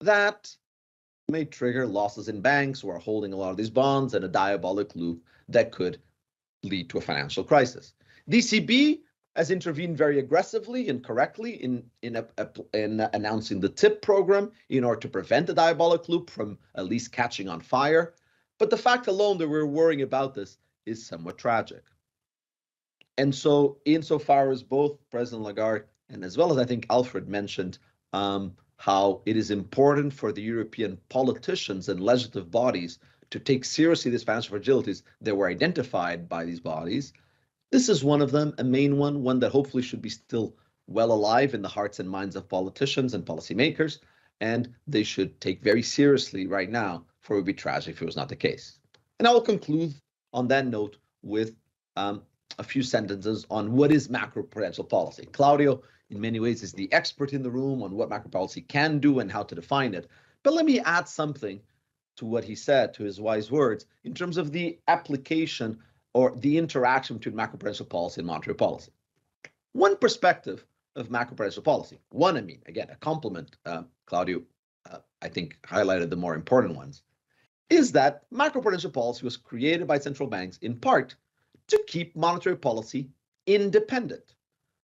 That may trigger losses in banks who are holding a lot of these bonds and a diabolic loop that could lead to a financial crisis. the ECB has intervened very aggressively and correctly in in, a, a, in announcing the TIP program in order to prevent the diabolic loop from at least catching on fire. But the fact alone that we're worrying about this is somewhat tragic. And so, insofar as both President Lagarde and as well as I think Alfred mentioned, um, how it is important for the European politicians and legislative bodies to take seriously these financial fragilities that were identified by these bodies. This is one of them, a main one, one that hopefully should be still well alive in the hearts and minds of politicians and policymakers, and they should take very seriously right now, for it would be tragic if it was not the case. And I will conclude on that note with um, a few sentences on what is macroprudential policy. Claudio in many ways is the expert in the room on what macro policy can do and how to define it. But let me add something to what he said, to his wise words, in terms of the application or the interaction between macroprudential policy and monetary policy. One perspective of macroprudential policy, one, I mean, again, a complement, uh, Claudio, uh, I think highlighted the more important ones, is that macroprudential policy was created by central banks in part to keep monetary policy independent.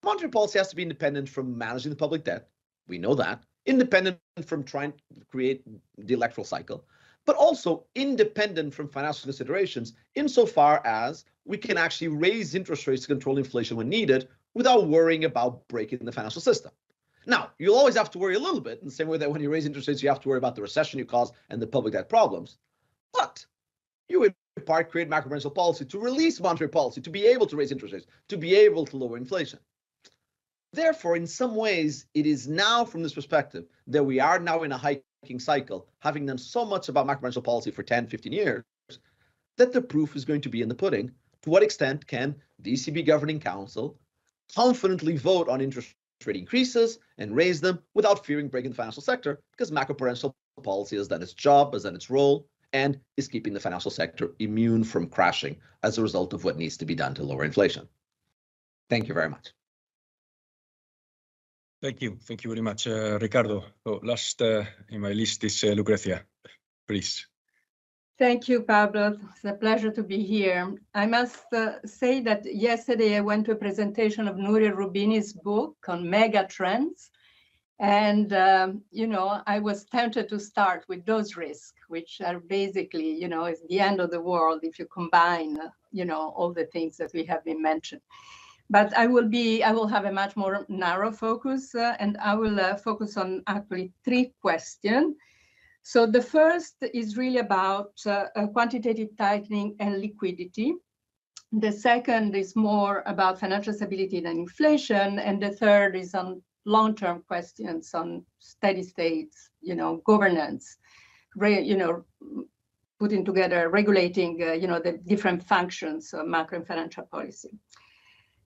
Monetary policy has to be independent from managing the public debt. We know that. Independent from trying to create the electoral cycle, but also independent from financial considerations insofar as we can actually raise interest rates to control inflation when needed without worrying about breaking the financial system. Now, you'll always have to worry a little bit in the same way that when you raise interest rates, you have to worry about the recession you cause and the public debt problems. But you in part create macroprudential policy to release monetary policy, to be able to raise interest rates, to be able to lower inflation. Therefore, in some ways, it is now from this perspective that we are now in a hiking cycle, having done so much about macroprudential policy for 10, 15 years, that the proof is going to be in the pudding. To what extent can the ECB Governing Council confidently vote on interest rate increases and raise them without fearing breaking the financial sector? Because macroprudential policy has done its job, has done its role, and is keeping the financial sector immune from crashing as a result of what needs to be done to lower inflation. Thank you very much. Thank you. Thank you very much, uh, Ricardo. So last uh, in my list is uh, Lucrezia, please. Thank you, Pablo. It's a pleasure to be here. I must say that yesterday I went to a presentation of Nouriel Roubini's book on mega trends. And, um, you know, I was tempted to start with those risks, which are basically, you know, is the end of the world if you combine, you know, all the things that we have been mentioned. But I will be, I will have a much more narrow focus uh, and I will uh, focus on actually three questions. So the first is really about uh, quantitative tightening and liquidity. The second is more about financial stability and inflation. And the third is on long-term questions on steady states, you know, governance, you know, putting together, regulating, uh, you know, the different functions of macro and financial policy.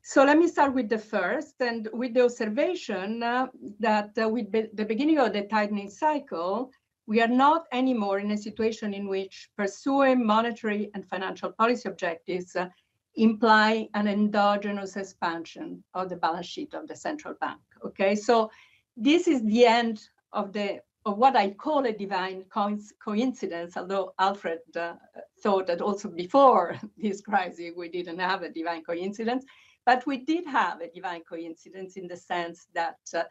So let me start with the first and with the observation uh, that uh, with be the beginning of the tightening cycle, we are not anymore in a situation in which pursuing monetary and financial policy objectives uh, imply an endogenous expansion of the balance sheet of the central bank. Okay, so this is the end of the of what I call a divine co coincidence, although Alfred uh, thought that also before this crisis we didn't have a divine coincidence. But we did have a divine coincidence in the sense that, uh,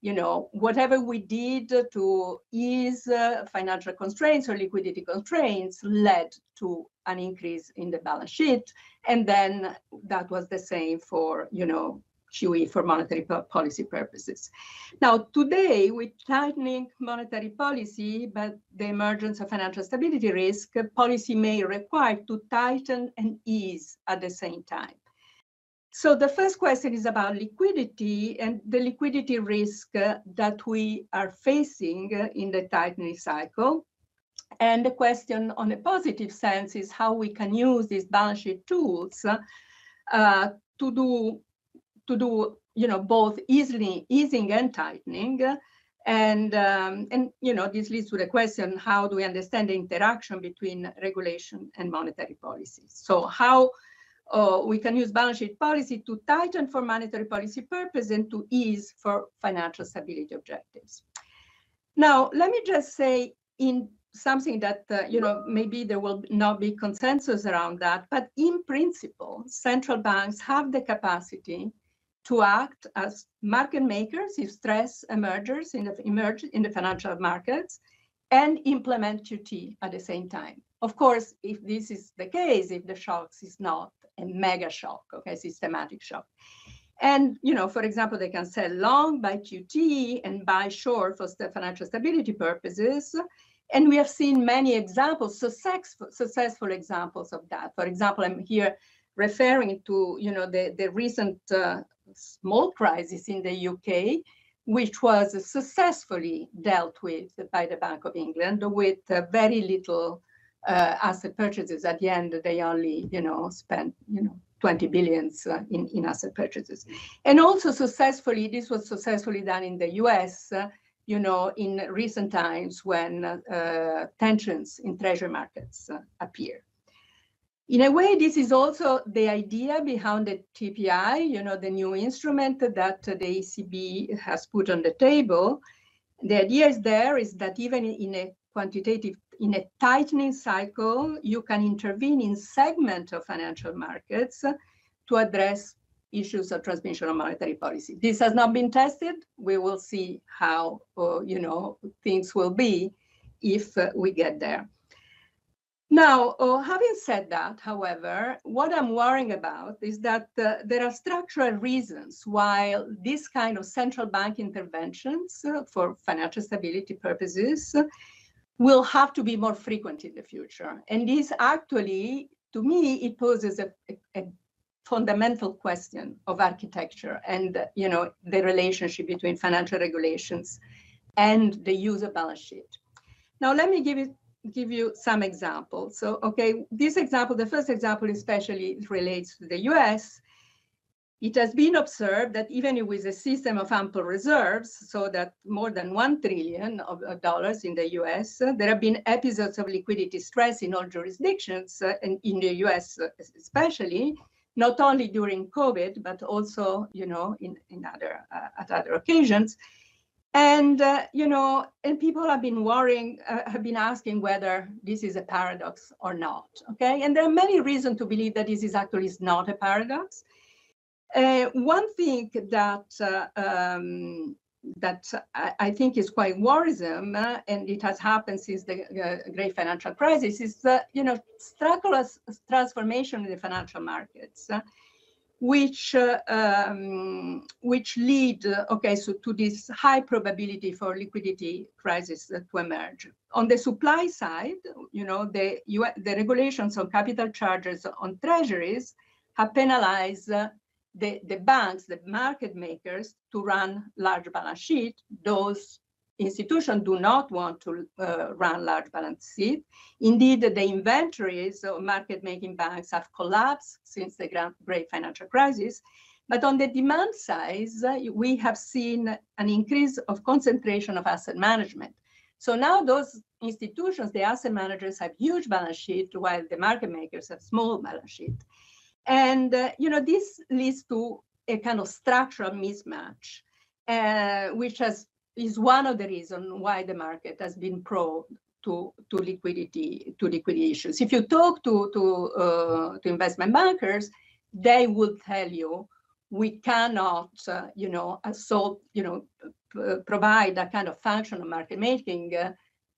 you know, whatever we did to ease uh, financial constraints or liquidity constraints led to an increase in the balance sheet. And then that was the same for, you know, QE for monetary policy purposes. Now, today, with tightening monetary policy, but the emergence of financial stability risk, policy may require to tighten and ease at the same time. So the first question is about liquidity and the liquidity risk uh, that we are facing uh, in the tightening cycle. And the question on a positive sense is how we can use these balance sheet tools uh, to do to do you know both easily easing and tightening and um, and you know this leads to the question how do we understand the interaction between regulation and monetary policies so how uh, we can use balance sheet policy to tighten for monetary policy purpose and to ease for financial stability objectives. Now, let me just say in something that, uh, you know, maybe there will not be consensus around that, but in principle, central banks have the capacity to act as market makers if stress emerges in the, emerge in the financial markets and implement QT at the same time. Of course, if this is the case, if the shocks is not a mega shock, okay, systematic shock. And, you know, for example, they can sell long by QT and buy short for financial stability purposes. And we have seen many examples, successful, successful examples of that. For example, I'm here referring to, you know, the, the recent uh, small crisis in the UK, which was successfully dealt with by the Bank of England with uh, very little uh, asset purchases. At the end, they only, you know, spent, you know, 20 billions uh, in, in asset purchases. And also successfully, this was successfully done in the US, uh, you know, in recent times when uh, tensions in treasury markets uh, appear. In a way, this is also the idea behind the TPI, you know, the new instrument that the ECB has put on the table. The idea is there is that even in a quantitative in a tightening cycle, you can intervene in segment of financial markets to address issues of transmission of monetary policy. This has not been tested. We will see how, uh, you know, things will be if uh, we get there. Now, uh, having said that, however, what I'm worrying about is that uh, there are structural reasons why this kind of central bank interventions uh, for financial stability purposes will have to be more frequent in the future. And this actually, to me, it poses a, a, a fundamental question of architecture and you know the relationship between financial regulations and the use of balance sheet. Now, let me give you give you some examples. So, okay, this example, the first example especially relates to the US. It has been observed that even with a system of ample reserves, so that more than 1 trillion of, dollars in the US, uh, there have been episodes of liquidity stress in all jurisdictions, uh, and in the US uh, especially, not only during COVID, but also, you know, in, in other, uh, at other occasions. And, uh, you know, and people have been worrying, uh, have been asking whether this is a paradox or not, okay? And there are many reasons to believe that this is actually is not a paradox. Uh, one thing that uh, um, that I, I, think is quite worrisome, uh, and it has happened since the uh, great financial crisis, is the you know, structural transformation in the financial markets which uh, um, which lead uh, okay so to this high probability for liquidity crisis to emerge. On the supply side you know the the regulations on capital charges on treasuries have penalized uh, the the banks the market makers to run large balance sheet those institutions do not want to uh, run large balance sheet. Indeed, the inventories of market-making banks have collapsed since the great financial crisis. But on the demand side, we have seen an increase of concentration of asset management. So now those institutions, the asset managers have huge balance sheet, while the market makers have small balance sheet. And, uh, you know, this leads to a kind of structural mismatch, uh, which has is one of the reasons why the market has been pro to, to liquidity to liquidity issues. If you talk to to uh, to investment bankers, they will tell you we cannot, uh, you know, solve, you know, provide that kind of functional market making uh,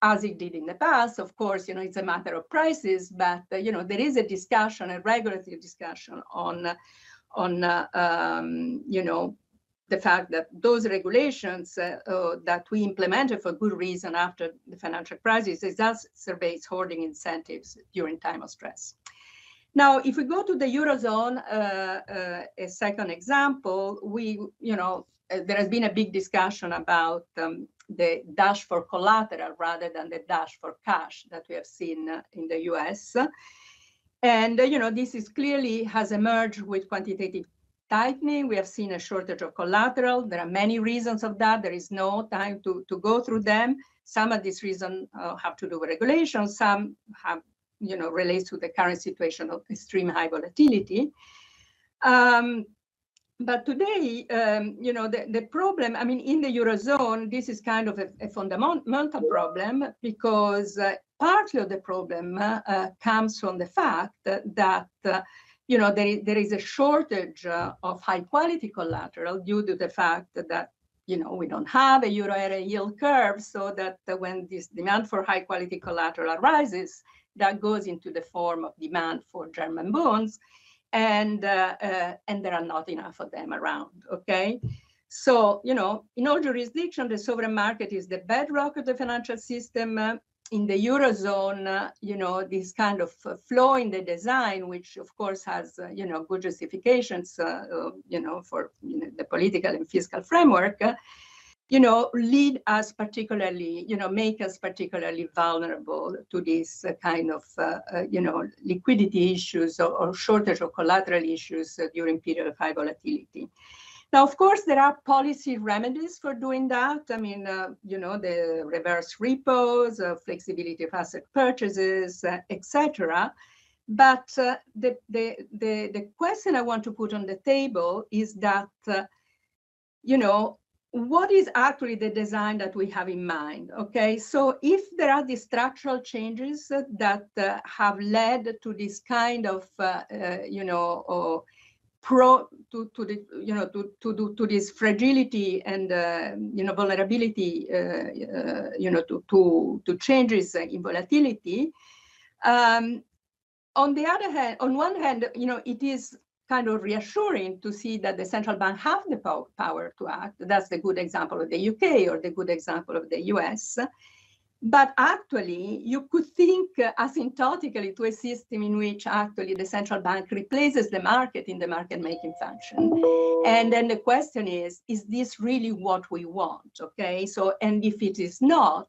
as it did in the past. Of course, you know, it's a matter of prices, but uh, you know, there is a discussion, a regulatory discussion on on uh, um, you know the fact that those regulations uh, uh, that we implemented for good reason after the financial crisis exacerbates hoarding incentives during time of stress. Now, if we go to the Eurozone, uh, uh a second example, we, you know, there has been a big discussion about um, the dash for collateral rather than the dash for cash that we have seen uh, in the US. And, you know, this is clearly has emerged with quantitative tightening. We have seen a shortage of collateral. There are many reasons of that. There is no time to, to go through them. Some of these reasons uh, have to do with regulation. Some have, you know, relates to the current situation of extreme high volatility. Um, but today, um, you know, the, the problem, I mean, in the Eurozone, this is kind of a, a fundamental problem because uh, partly of the problem uh, comes from the fact that, uh, you know, there, there is a shortage uh, of high quality collateral due to the fact that, you know, we don't have a euro area yield curve so that when this demand for high quality collateral arises, that goes into the form of demand for German bonds. And, uh, uh, and there are not enough of them around, okay? So, you know, in all jurisdictions, the sovereign market is the bedrock of the financial system. In the eurozone, you know, this kind of uh, flaw in the design, which of course has, uh, you know, good justifications, uh, you know, for you know, the political and fiscal framework, you know, lead us particularly, you know, make us particularly vulnerable to this kind of, you know, liquidity issues or, or, shortage of collateral issues during period of high volatility. Now, of course, there are policy remedies for doing that. I mean, uh, you know, the reverse repos, uh, flexibility of asset purchases, uh, etc. But uh, the, the, the, the question I want to put on the table is that, uh, you know, what is actually the design that we have in mind? Okay, so if there are these structural changes that uh, have led to this kind of, uh, uh, you know, pro to, to the, you know, to, to, to this fragility and, uh, you know, vulnerability, uh, uh, you know, to, to, to changes in volatility. Um, on the other hand, on one hand, you know, it is kind of reassuring to see that the central bank have the power to act. That's the good example of the UK or the good example of the US. But actually, you could think asymptotically to a system in which actually the central bank replaces the market in the market making function. And then the question is, is this really what we want? Okay, so, and if it is not,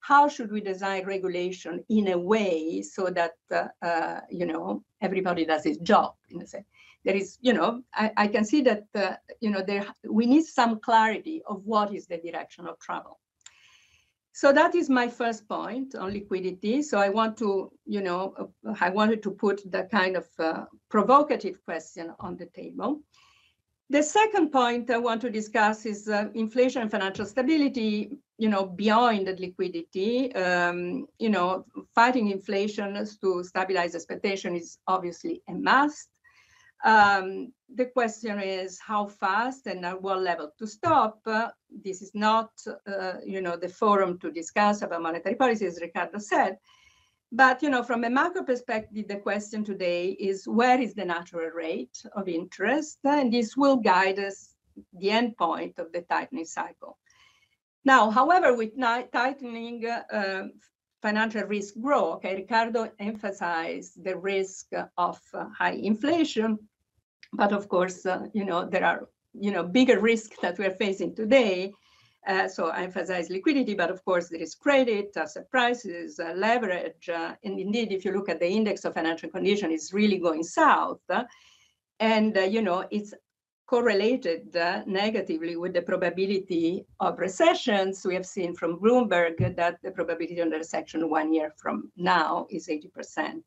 how should we design regulation in a way so that, uh, uh, you know, everybody does his job in a sense? There is, you know, I, I can see that, uh, you know, there we need some clarity of what is the direction of travel. So that is my first point on liquidity. So I want to, you know, uh, I wanted to put the kind of uh, provocative question on the table. The second point I want to discuss is uh, inflation and financial stability, you know, beyond liquidity. Um, you know, fighting inflation to stabilize expectation is obviously a must. Um, the question is how fast and at what level to stop. Uh, this is not, uh, you know, the forum to discuss about monetary policy, as Ricardo said. But, you know, from a macro perspective, the question today is where is the natural rate of interest? And this will guide us the end point of the tightening cycle. Now, however, with tightening, uh, financial risk grow. Okay, Ricardo emphasized the risk of high inflation, but of course, uh, you know, there are, you know, bigger risks that we're facing today. Uh, so I emphasize liquidity, but of course there is credit, asset prices, uh, leverage. Uh, and indeed, if you look at the index of financial condition, it's really going south. and, uh, you know, it's correlated uh, negatively with the probability of recessions. We have seen from Bloomberg that the probability of recession one year from now is 80%.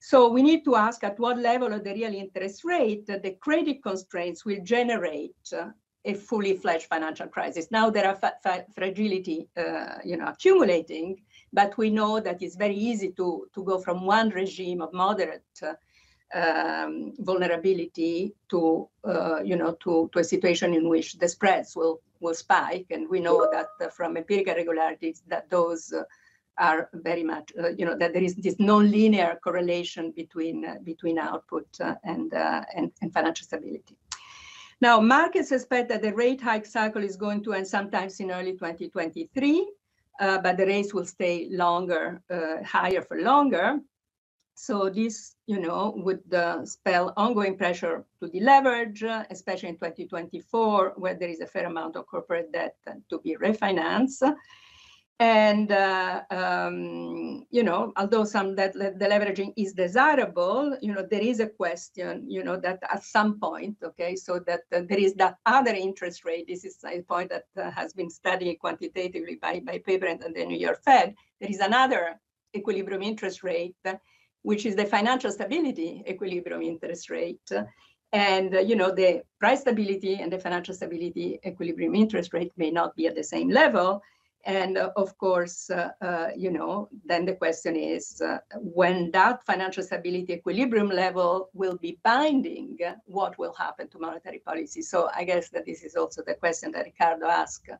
So we need to ask at what level of the real interest rate the credit constraints will generate uh, a fully fledged financial crisis. Now there are fragility, uh, you know, accumulating, but we know that it's very easy to, to go from one regime of moderate uh, um, vulnerability to, uh, you know, to, to a situation in which the spreads will, will spike. And we know that uh, from empirical regularities that those uh, are very much, uh, you know, that there is this non-linear correlation between uh, between output uh, and, and, and financial stability. Now, markets expect that the rate hike cycle is going to end sometimes in early 2023, uh, but the rates will stay longer, higher for longer. So this, you know, would spell ongoing pressure to deleverage, especially in 2024, where there is a fair amount of corporate debt to be refinanced. And, uh, um, you know, although some that the leveraging is desirable, you know, there is a question, you know, that at some point, okay, so that uh, there is that other interest rate. This is a point that uh, has been studied quantitatively by, by Paperent and the New York Fed. There is another equilibrium interest rate, which is the financial stability equilibrium interest rate. And, uh, you know, the price stability and the financial stability equilibrium interest rate may not be at the same level. And uh, of course, uh, uh, you know, then the question is uh, when that financial stability equilibrium level will be binding, what will happen to monetary policy? So I guess that this is also the question that Ricardo asked.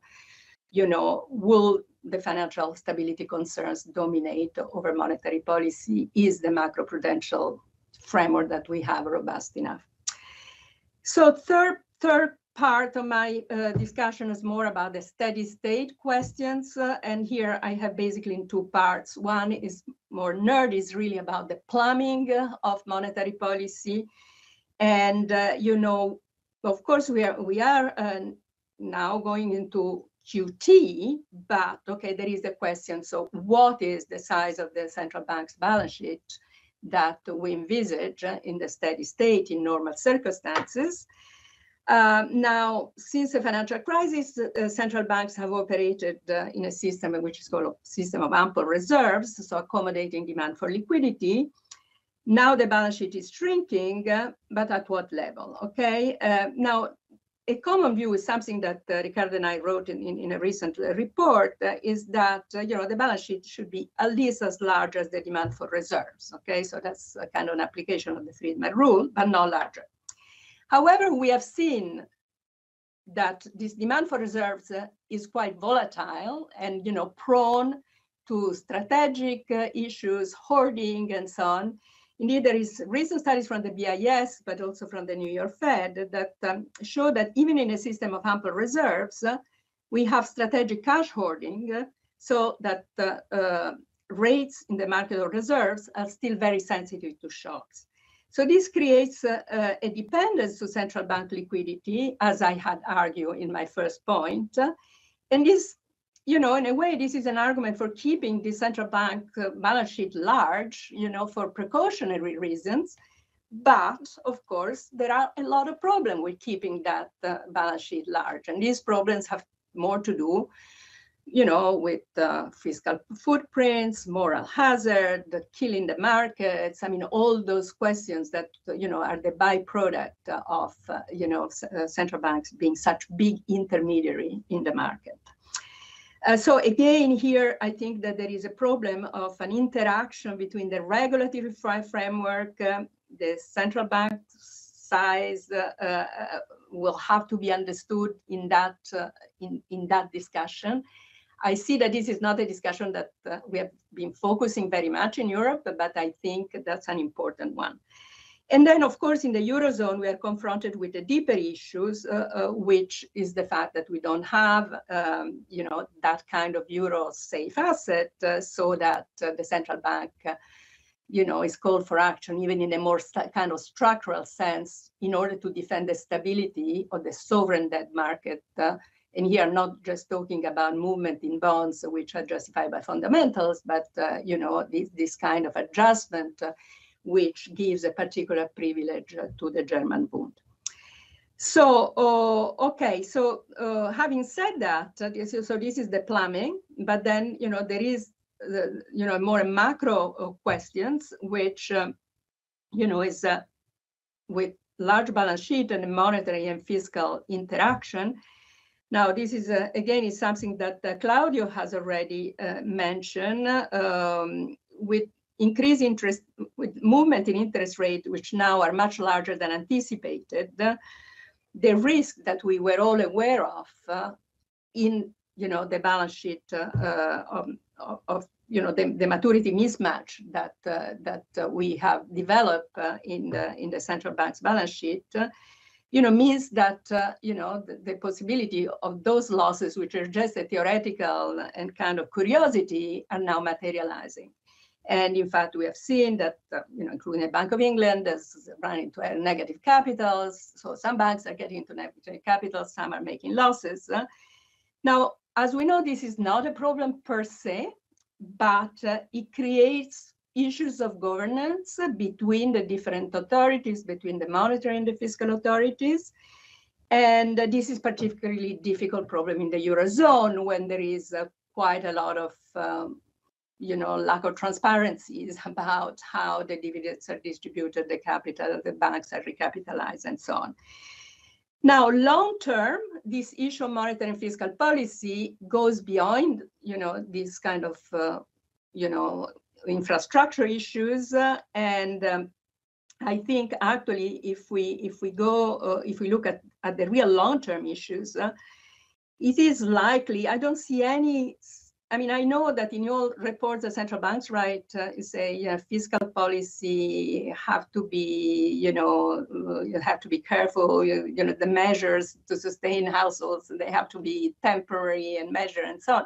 You know, will the financial stability concerns dominate over monetary policy? Is the macroprudential framework that we have robust enough? So third, third part of my uh, discussion is more about the steady state questions. Uh, and here I have basically in two parts. One is more nerd, is really about the plumbing of monetary policy. And, uh, you know, of course, we are, we are uh, now going into QT, but okay, there is a question. So what is the size of the central bank's balance sheet that we envisage in the steady state in normal circumstances? Uh, now, since the financial crisis, uh, central banks have operated uh, in a system which is called a system of ample reserves, so accommodating demand for liquidity. Now the balance sheet is shrinking, uh, but at what level? Okay. Uh, now, a common view is something that uh, Ricardo and I wrote in, in, in a recent uh, report uh, is that uh, you know the balance sheet should be at least as large as the demand for reserves. Okay, so that's a kind of an application of the Friedman rule, but not larger. However, we have seen that this demand for reserves uh, is quite volatile and you know prone to strategic uh, issues, hoarding, and so on. Indeed, there is recent studies from the BIS, but also from the New York Fed that um, show that even in a system of ample reserves, uh, we have strategic cash hoarding uh, so that uh, uh, rates in the market of reserves are still very sensitive to shocks. So this creates uh, a dependence to central bank liquidity, as I had argued in my first point. and this you know, in a way, this is an argument for keeping the central bank uh, balance sheet large, you know, for precautionary reasons. But of course, there are a lot of problems with keeping that uh, balance sheet large. And these problems have more to do, you know, with uh, fiscal footprints, moral hazard, the killing the markets. I mean, all those questions that, you know, are the byproduct of, uh, you know, uh, central banks being such big intermediary in the market. Uh, so again, here, I think that there is a problem of an interaction between the regulatory framework, um, the central bank size uh, uh, will have to be understood in that, uh, in, in that discussion. I see that this is not a discussion that uh, we have been focusing very much in Europe, but I think that's an important one. And then, of course, in the Eurozone, we are confronted with the deeper issues, uh, uh, which is the fact that we don't have, um, you know, that kind of euro safe asset uh, so that uh, the central bank, uh, you know, is called for action, even in a more kind of structural sense, in order to defend the stability of the sovereign debt market. Uh, and here, not just talking about movement in bonds, which are justified by fundamentals, but, you know, this, this kind of adjustment which gives a particular privilege to the German Bund. So, uh, okay, so uh, having said that, uh, so this is the plumbing, but then, you know, there is, the, you know, more macro uh, questions, which, um, you know, is uh, with large balance sheet and monetary and fiscal interaction. Now, this is, uh, again, is something that Claudio has already mentioned um, with increased interest with movement in interest rate, which now are much larger than anticipated, the, risk that we were all aware of uh, in you know the balance sheet uh, of, of, you know the, the maturity mismatch that uh, that uh, we have developed uh, in the in the central bank's balance sheet you know means that you know the, the possibility of those losses which are just a theoretical and kind of curiosity are now materializing and in fact, we have seen that, uh, you know, including the Bank of England, is running into negative capitals. So some banks are getting into negative capital, some are making losses. Uh, now, as we know, this is not a problem per se, but uh, it creates issues of governance between the different authorities, between the monetary and the fiscal authorities. And uh, this is particularly difficult problem in the Eurozone when there is uh, quite a lot of um, you know, lack of transparency is about how the dividends are distributed, the capital, the banks are recapitalized, and so on. Now, long term, this issue of monetary and fiscal policy goes beyond, you know, this kind of, uh, you know, infrastructure issues. Uh, and um, I think actually, if we if we go, uh, if we look at, at the real long term issues, uh, it is likely. I don't see any I mean, I know that in your reports, the central banks, right, uh, say fiscal policy have to be, you know, uh, you have to be careful. You, you know, the measures to sustain households, they have to be temporary and measure and so on.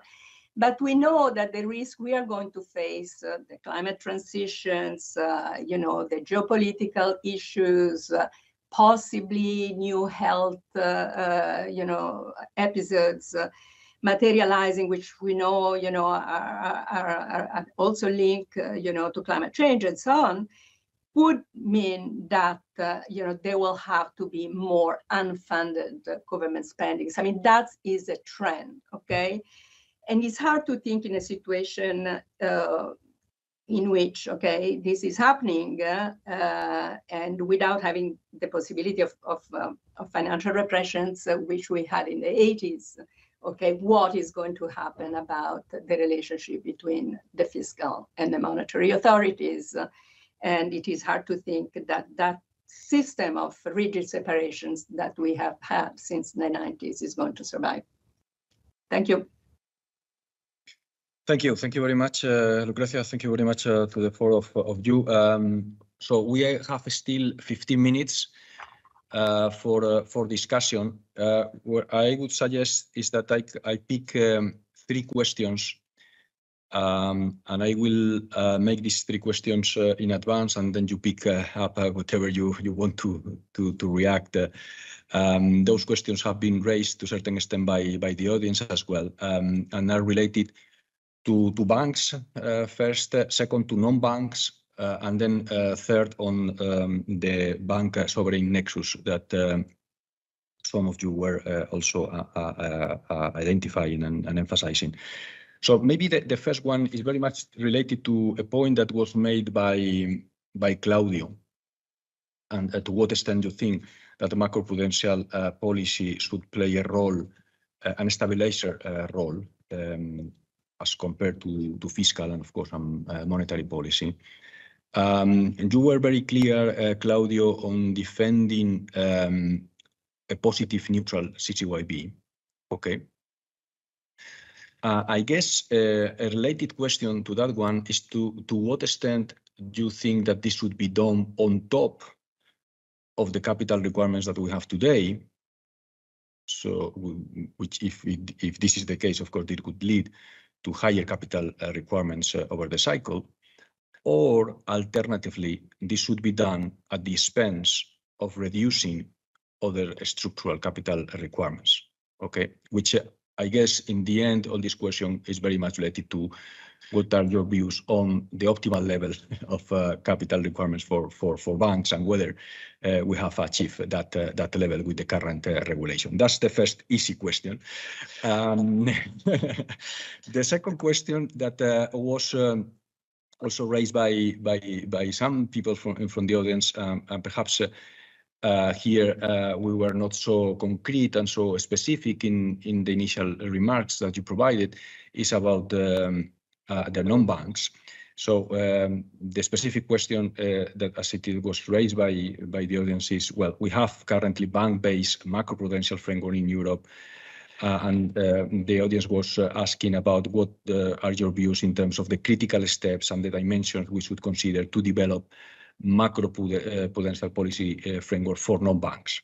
But we know that the risk we are going to face, uh, the climate transitions, uh, you know, the geopolitical issues, uh, possibly new health, uh, uh, you know, episodes materializing, which we know, you know, are, are, are also linked, uh, you know, to climate change and so on, would mean that, uh, you know, there will have to be more unfunded uh, government spendings. I mean, that is a trend, okay? And it's hard to think in a situation uh, in which, okay, this is happening uh, and without having the possibility of, of, um, of financial repressions, uh, which we had in the 80s, okay, what is going to happen about the relationship between the fiscal and the monetary authorities? And it is hard to think that that system of rigid separations that we have had since the 90s is going to survive. Thank you. Thank you. Thank you very much, uh, Lucrezia. Thank you very much uh, to the four of, of you. Um, so we have still 15 minutes uh, for uh, for discussion. Uh, what I would suggest is that I, I pick um, three questions um, and I will uh, make these three questions in advance and then you pick up whatever you, you want to, to, to react. Um, those questions have been raised to a certain extent by, by the audience as well um, and are related to, to banks uh, first, second to non-banks, uh, and then uh, third on um, the bank sovereign nexus that um, some of you were also identifying and, emphasizing. So maybe the, first one is very much related to a point that was made by, by Claudio and uh, to what extent do you think that the macroprudential uh, policy should play a role, uh, an stabilizer role um, as compared to, fiscal and of course uh, monetary policy. Um, you were very clear, uh, Claudio, on defending um, a positive neutral CCYB. Okay. Uh, I guess uh, a related question to that one is to, to what extent do you think that this should be done on top of the capital requirements that we have today? So, which if, this is the case, of course, it could lead to higher capital requirements over the cycle, or alternatively, this should be done at the expense of reducing other structural capital requirements, okay? Which uh, I guess in the end, all this question is very much related to what are your views on the optimal level of uh, capital requirements for, banks and whether uh, we have achieved that, that level with the current regulation? That's the first easy question. Um, the second question that was um, also raised by, by, by some people from, from the audience, um, and perhaps uh, here uh, we were not so concrete and so specific in, in the initial remarks that you provided is about um, uh, the non-banks. So um, the specific question uh, that as it was raised by, by the audience is, well, we have currently bank-based macroprudential framework in Europe, uh, and uh, the audience was uh, asking about what uh, are your views in terms of the critical steps and the dimensions we should consider to develop macroprudential policy framework for non-banks.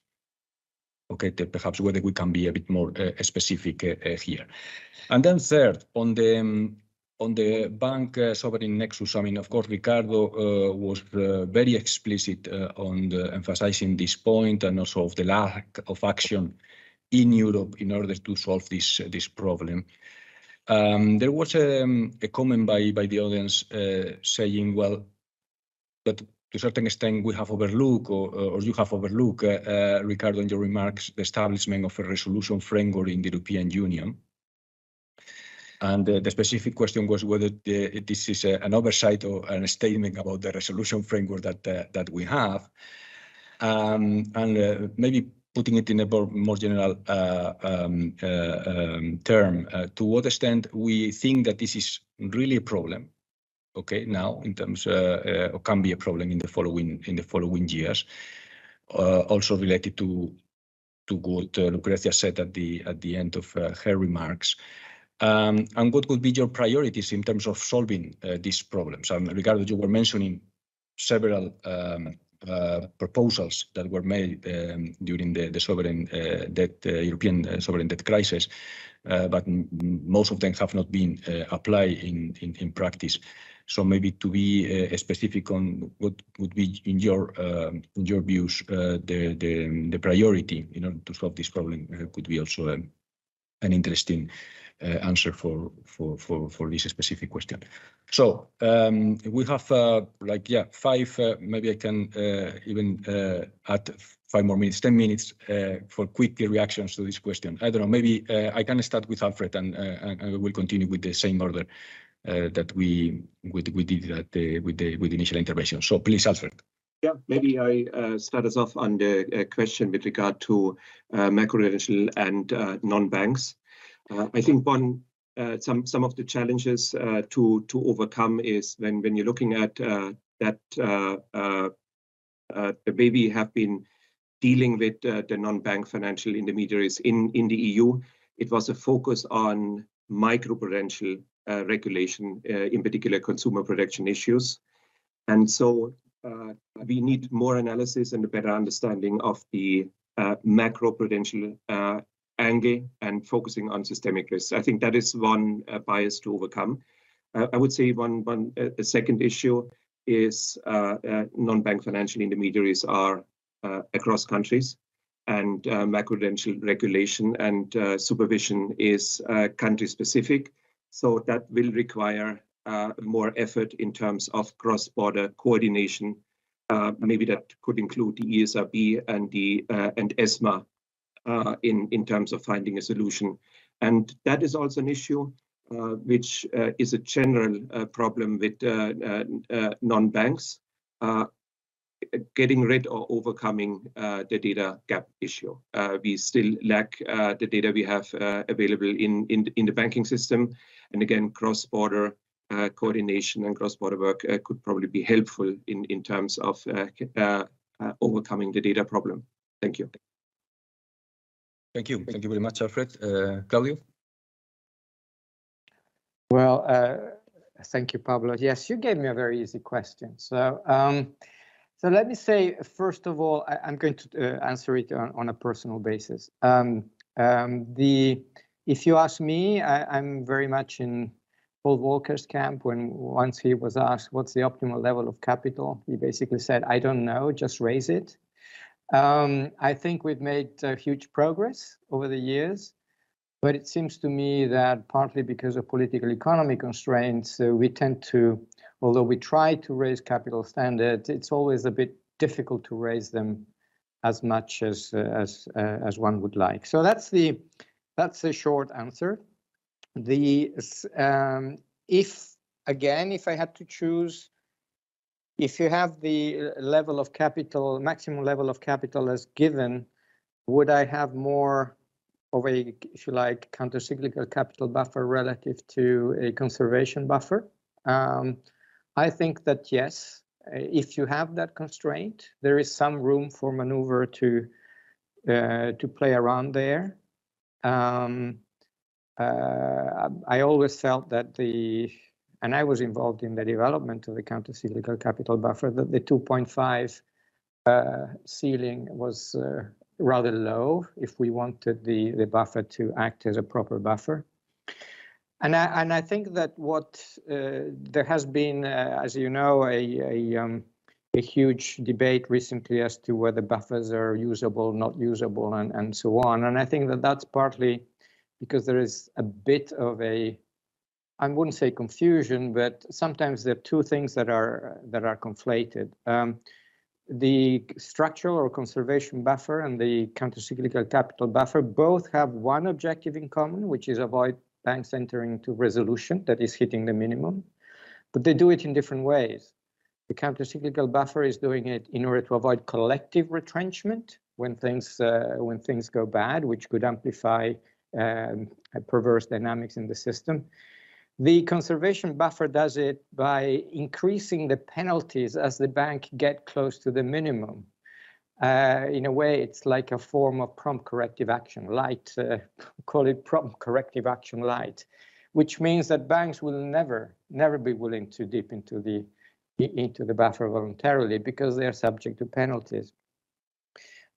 Okay, perhaps whether we can be a bit more specific here. And then third, on the um, on the bank uh, sovereign nexus, I mean, of course, Ricardo uh, was uh, very explicit uh, on the, emphasizing this point and also of the lack of action in Europe in order to solve this this problem. Um, there was a, um, a, comment by by the audience uh, saying, well, that to a certain extent we have overlooked or, or you have overlooked, uh, Ricardo, in your remarks, the establishment of a resolution framework in the European Union. And uh, the specific question was whether the, this is a, an oversight or a statement about the resolution framework that uh, that we have, um, and uh, maybe putting it in a more, general uh, um, uh, um, term. Uh, to what extent we think that this is really a problem? Okay, now in terms or can be a problem in the following in the following years. also related to to what Lucrezia said at the at the end of her remarks. Um, and what would be your priorities in terms of solving these problems? Um, Ricardo, you were mentioning several proposals that were made um, during the, the sovereign uh, debt, uh, European uh, sovereign debt crisis, uh, but most of them have not been applied in, in, in, practice. So maybe to be specific on what would be in your um, in your views the, the, the priority in order to solve this problem could be also um, an interesting Uh, answer for this specific question. So um, we have uh, like, yeah, five, uh, maybe I can even add five more minutes, 10 minutes for quick reactions to this question. I don't know, maybe I can start with Alfred and we'll continue with the same order that we did with the initial intervention. So please, Alfred. Yeah, maybe I start us off on the question with regard to macroprudential and non-banks. Uh, I think one uh, some some of the challenges uh, to to overcome is when when you're looking at that the way we have been dealing with the non-bank financial intermediaries in the EU, it was a focus on microprudential regulation, in particular consumer protection issues. And so we need more analysis and a better understanding of the macroprudential angle and focusing on systemic risks. I think that is one uh, bias to overcome. Uh, I would say uh, a second issue is non-bank financial intermediaries are across countries and macroprudential regulation and supervision is country-specific. So that will require more effort in terms of cross-border coordination. Maybe that could include the ESRB and the uh, and ESMA Uh, in terms of finding a solution. And that is also an issue uh, which uh, is a general problem with non-banks, getting rid or overcoming the data gap issue. We still lack the data we have available in the banking system. And again, cross-border coordination and cross-border work could probably be helpful in terms of overcoming the data problem. Thank you. Thank you. Thank you very much, Alfred. Uh, Claudio? Well, uh, thank you, Pablo. Yes, you gave me a very easy question. So um, so let me say, first of all, I'm going to uh, answer it on a personal basis. Um, um, the if you ask me, I'm very much in Paul Volcker's camp when once he was asked, what's the optimal level of capital? He basically said, I don't know, just raise it. Um, I think we've made uh, huge progress over the years, but it seems to me that partly because of political economy constraints, uh, we tend to, although we try to raise capital standards, it's always a bit difficult to raise them as much as uh, as uh, as one would like. So that's the that's the short answer. The um, if, again, if I had to choose, if you have the uh, level of capital, maximum level of capital as given, would I have more of a, if you like, countercyclical capital buffer relative to a conservation buffer? Um, I think that yes, uh, if you have that constraint, there is some room for maneuver to uh, to play around there. Um, I always felt that the, and I was involved in the development of the countercyclical capital buffer, that the 2.5 uh, ceiling was uh, rather low if we wanted the the buffer to act as a proper buffer. And I think that what uh, there has been, as you know, a um, a huge debate recently as to whether buffers are usable, not usable, and, and so on. And I think that that's partly because there is a bit of a, I wouldn't say confusion, but sometimes there are two things that are that are conflated. The structural or conservation buffer and the countercyclical capital buffer both have one objective in common, which is avoid banks entering into resolution that is hitting the minimum, but they do it in different ways. The countercyclical buffer is doing it in order to avoid collective retrenchment when things uh, when things go bad, which could amplify perverse dynamics in the system. The conservation buffer does it by increasing the penalties as the bank get close to the minimum. Uh, in a way, it's like a form of prompt corrective action, light, uh, call it prompt corrective action light, which means that banks will never, never be willing to dip into the into the buffer voluntarily because they are subject to penalties.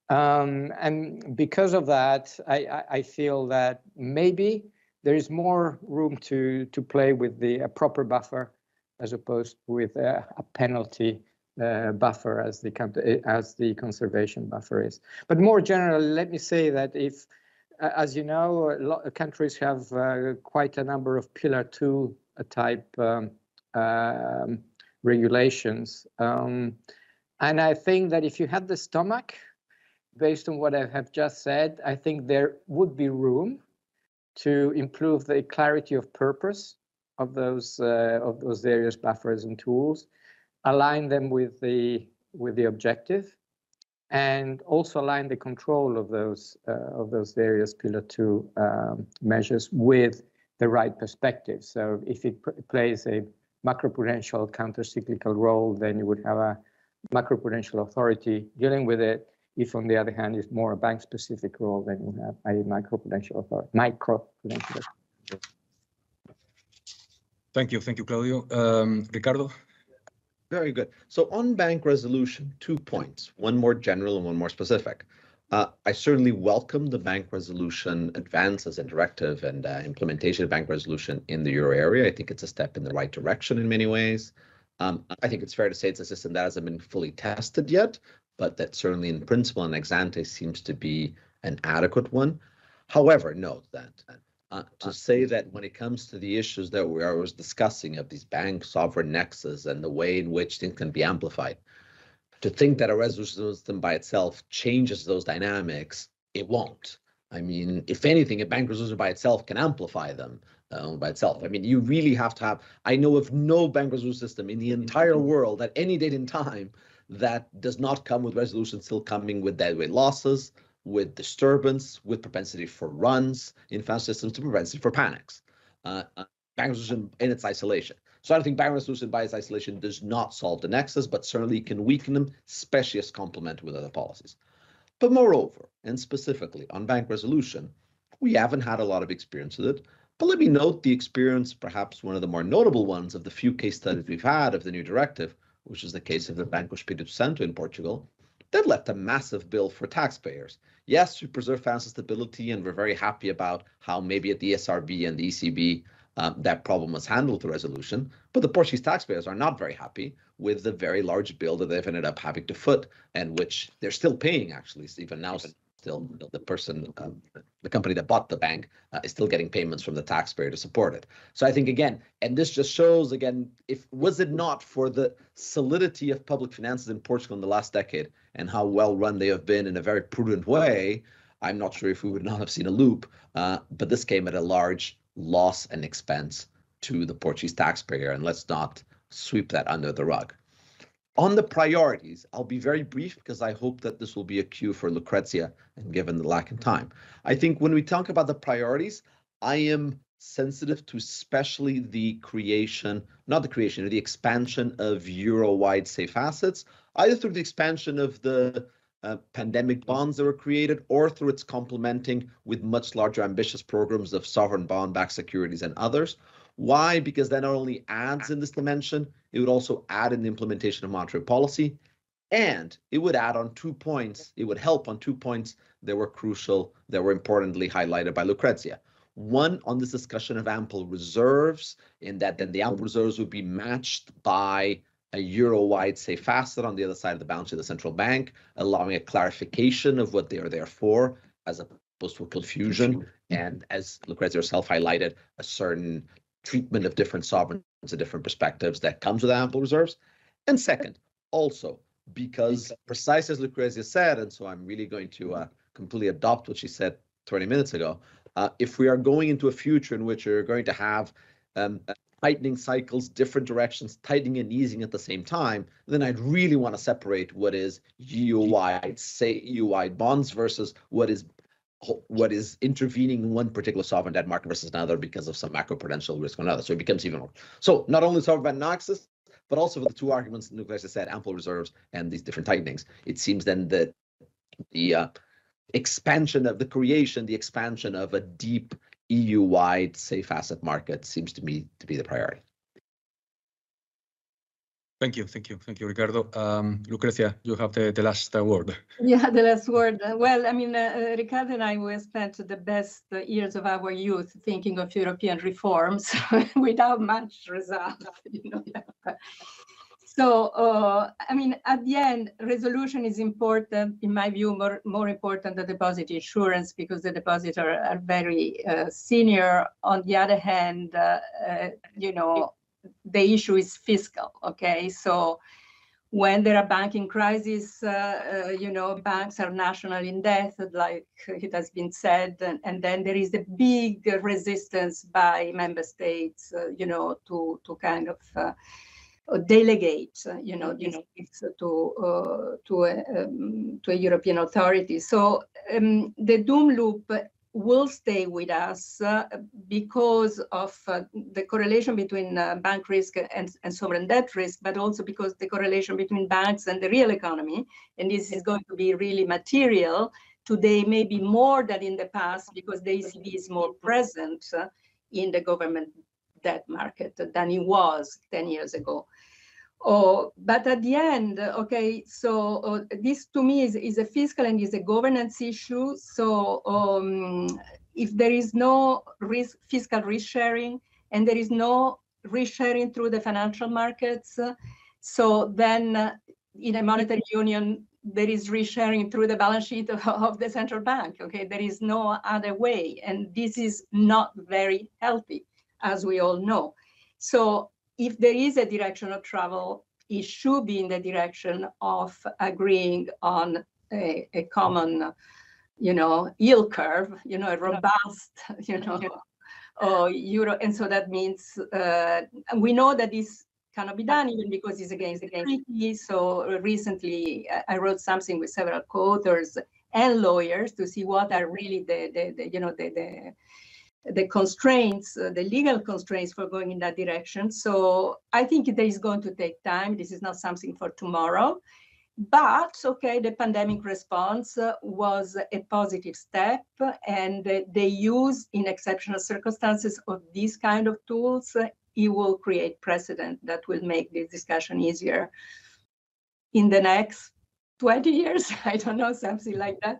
Um, and because of that, I feel that maybe there is more room to to play with the proper buffer as opposed with a penalty buffer as the conservation buffer is. But more generally, let me say that if as you know, countries have uh, quite a number of Pillar 2 type um, um, regulations. Um, and I think that if you had the stomach, based on what I have just said, I think there would be room to improve the clarity of purpose of those uh, of those various buffers and tools, align them with the with the objective, and also align the control of those uh, of those various pillar two um, measures with the right perspective. So if it plays a macroprudential countercyclical role, then you would have a macroprudential authority dealing with it. If, on the other hand, it's more a bank-specific role, then you have a macroprudential authority. Microprudential. Thank you, thank you, Claudio. Um, Ricardo. Very good. So on bank resolution, two points, one more general and one more specific. Uh, I certainly welcome the bank resolution advances and directive and uh, implementation of bank resolution in the euro area. I think it's a step in the right direction in many ways. Um, I think it's fair to say it's a system that hasn't been fully tested yet, but that certainly in principle and ex ante seems to be an adequate one. However, note that uh, to say that when it comes to the issues that we are was discussing of these bank sovereign nexus and the way in which things can be amplified, to think that a resolution system by itself changes those dynamics, it won't. I mean, if anything, a bank resolution by itself can amplify them uh, by itself. I mean, you really have to have. I know of no bank resolution system in the entire world at any date in time that does not come with resolution still coming with deadweight losses, with disturbance, with propensity for runs in financial systems, to propensity for panics. Uh, uh, bank resolution in its isolation. So I don't think bank resolution by its isolation does not solve the nexus, but certainly can weaken them, especially as complement with other policies. But moreover, and specifically on bank resolution, we haven't had a lot of experience with it. But let me note the experience, perhaps one of the more notable ones of the few case studies we've had of the new directive, which is the case of the Banco Espírito Santo in Portugal, that left a massive bill for taxpayers. Yes, we preserve financial stability, and we're very happy about how maybe at the ESRB and the ECB um, that problem was handled through resolution. But the Portuguese taxpayers are not very happy with the very large bill that they've ended up having to foot, and which they're still paying actually, even now. Still, the person, um, the company that bought the bank, uh, is still getting payments from the taxpayer to support it. So I think again, and this just shows again, if was it not for the solidity of public finances in Portugal in the last decade, and how well run they have been in a very prudent way, I'm not sure if we would not have seen a loop. Uh, but this came at a large loss and expense to the Portuguese taxpayer, and let's not sweep that under the rug. On the priorities, I'll be very brief because I hope that this will be a cue for Lucrezia and given the lack of time. I think when we talk about the priorities, I am sensitive to especially the creation, not the creation, the expansion of euro-wide safe assets, either through the expansion of the uh, pandemic bonds that were created or through its complementing with much larger ambitious programs of sovereign bond-backed securities and others. Why? Because that not only adds ah. in this dimension, it would also add in the implementation of monetary policy, and it would add on two points, it would help on two points that were crucial, that were importantly highlighted by Lucrezia. One on this discussion of ample reserves, in that then the ample reserves would be matched by a euro-wide safe asset on the other side of the balance sheet of the central bank, allowing a clarification of what they are there for, as opposed to a confusion. And as Lucrezia herself highlighted, a certain treatment of different sovereigns and different perspectives that comes with ample reserves. And second, also because precisely as Lucrezia said, and so I'm really going to uh, completely adopt what she said 20 minutes ago, uh, if we are going into a future in which we're going to have um, tightening cycles, different directions, tightening and easing at the same time, then I'd really want to separate what is EU-wide, say EU-wide bonds versus what is what is intervening in one particular sovereign debt market versus another because of some macroprudential risk on another. So it becomes even more. So not only sovereign nexus, but also for the two arguments Lucrezia has said, ample reserves and these different tightenings. It seems then that the uh, expansion of the creation, the expansion of a deep EU-wide safe asset market seems to me to be the priority. Thank you, thank you, thank you, Ricardo. Um, Lucrezia, you have the, the last uh, word. Yeah, the last word. Well, I mean, uh, uh Ricardo and I we spent the best years of our youth thinking of European reforms without much result. You know, So, uh, I mean, at the end, resolution is important, in my view, more, more important than deposit insurance because the depositors are, are very uh, senior. On the other hand, uh, uh, you know, the issue is fiscal, okay? So when there are banking crises, uh, uh, you know, banks are national in debt, like it has been said, and, and then there is a big resistance by member states, uh, you know, to to kind of uh, delegate, uh, you know, to uh, to a, um, to a European authority. So um, the doom loop will stay with us uh, because of uh, the correlation between uh, bank risk and, and sovereign debt risk, but also because the correlation between banks and the real economy. And this is going to be really material today, maybe more than in the past, because the ECB is more present in the government debt market than it was 10 years ago. Oh, but at the end, okay, so uh, this to me is, is a fiscal and is a governance issue. So um, if there is no risk, fiscal risk sharing and there is no risk sharing through the financial markets, so then uh, in a monetary union, there is risk sharing through the balance sheet of, of the central bank. Okay, there is no other way. And this is not very healthy, as we all know. So if there is a direction of travel, it should be in the direction of agreeing on a, a common, you know, yield curve, you know, a robust, you know, uh, euro. And so that means uh, we know that this cannot be done even because it's against the treaty. So recently I wrote something with several co-authors and lawyers to see what are really the, the, the you know, the, the the constraints, uh, the legal constraints for going in that direction. So I think it is going to take time. This is not something for tomorrow. But okay, the pandemic response uh, was a positive step, and the use in exceptional circumstances of these kind of tools, uh, it will create precedent that will make this discussion easier in the next 20 years i don't know something like that.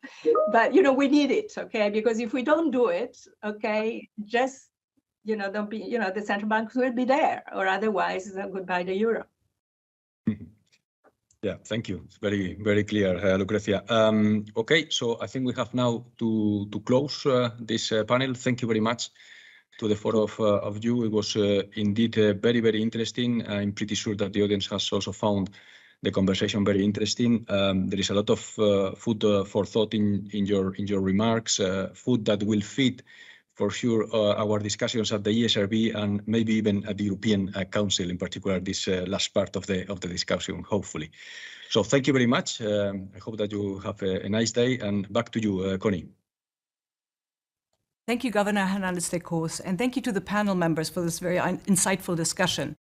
But you know we need it okay? Because if we don't do it okay just you know don't be you know the central banks will be there or otherwise uh, goodbye the euro yeah thank you. It's very very clear uh, lucrezia. Um, okay so i think we have now to to close uh, this uh, panel. Thank you very much to the four of, uh, of you. It was uh, indeed very very interesting. I'm pretty sure that the audience has also found the conversation very interesting. Um, there is a lot of uh, food uh, for thought in, in your in your remarks, uh, food that will fit for sure uh, our discussions at the ESRB and maybe even at the European uh, Council, in particular this uh, last part of the of the discussion, hopefully. So thank you very much. Um, I hope that you have a, a, nice day and back to you, Connie. Thank you, Governor Hernández de Cos, and thank you to the panel members for this very insightful discussion.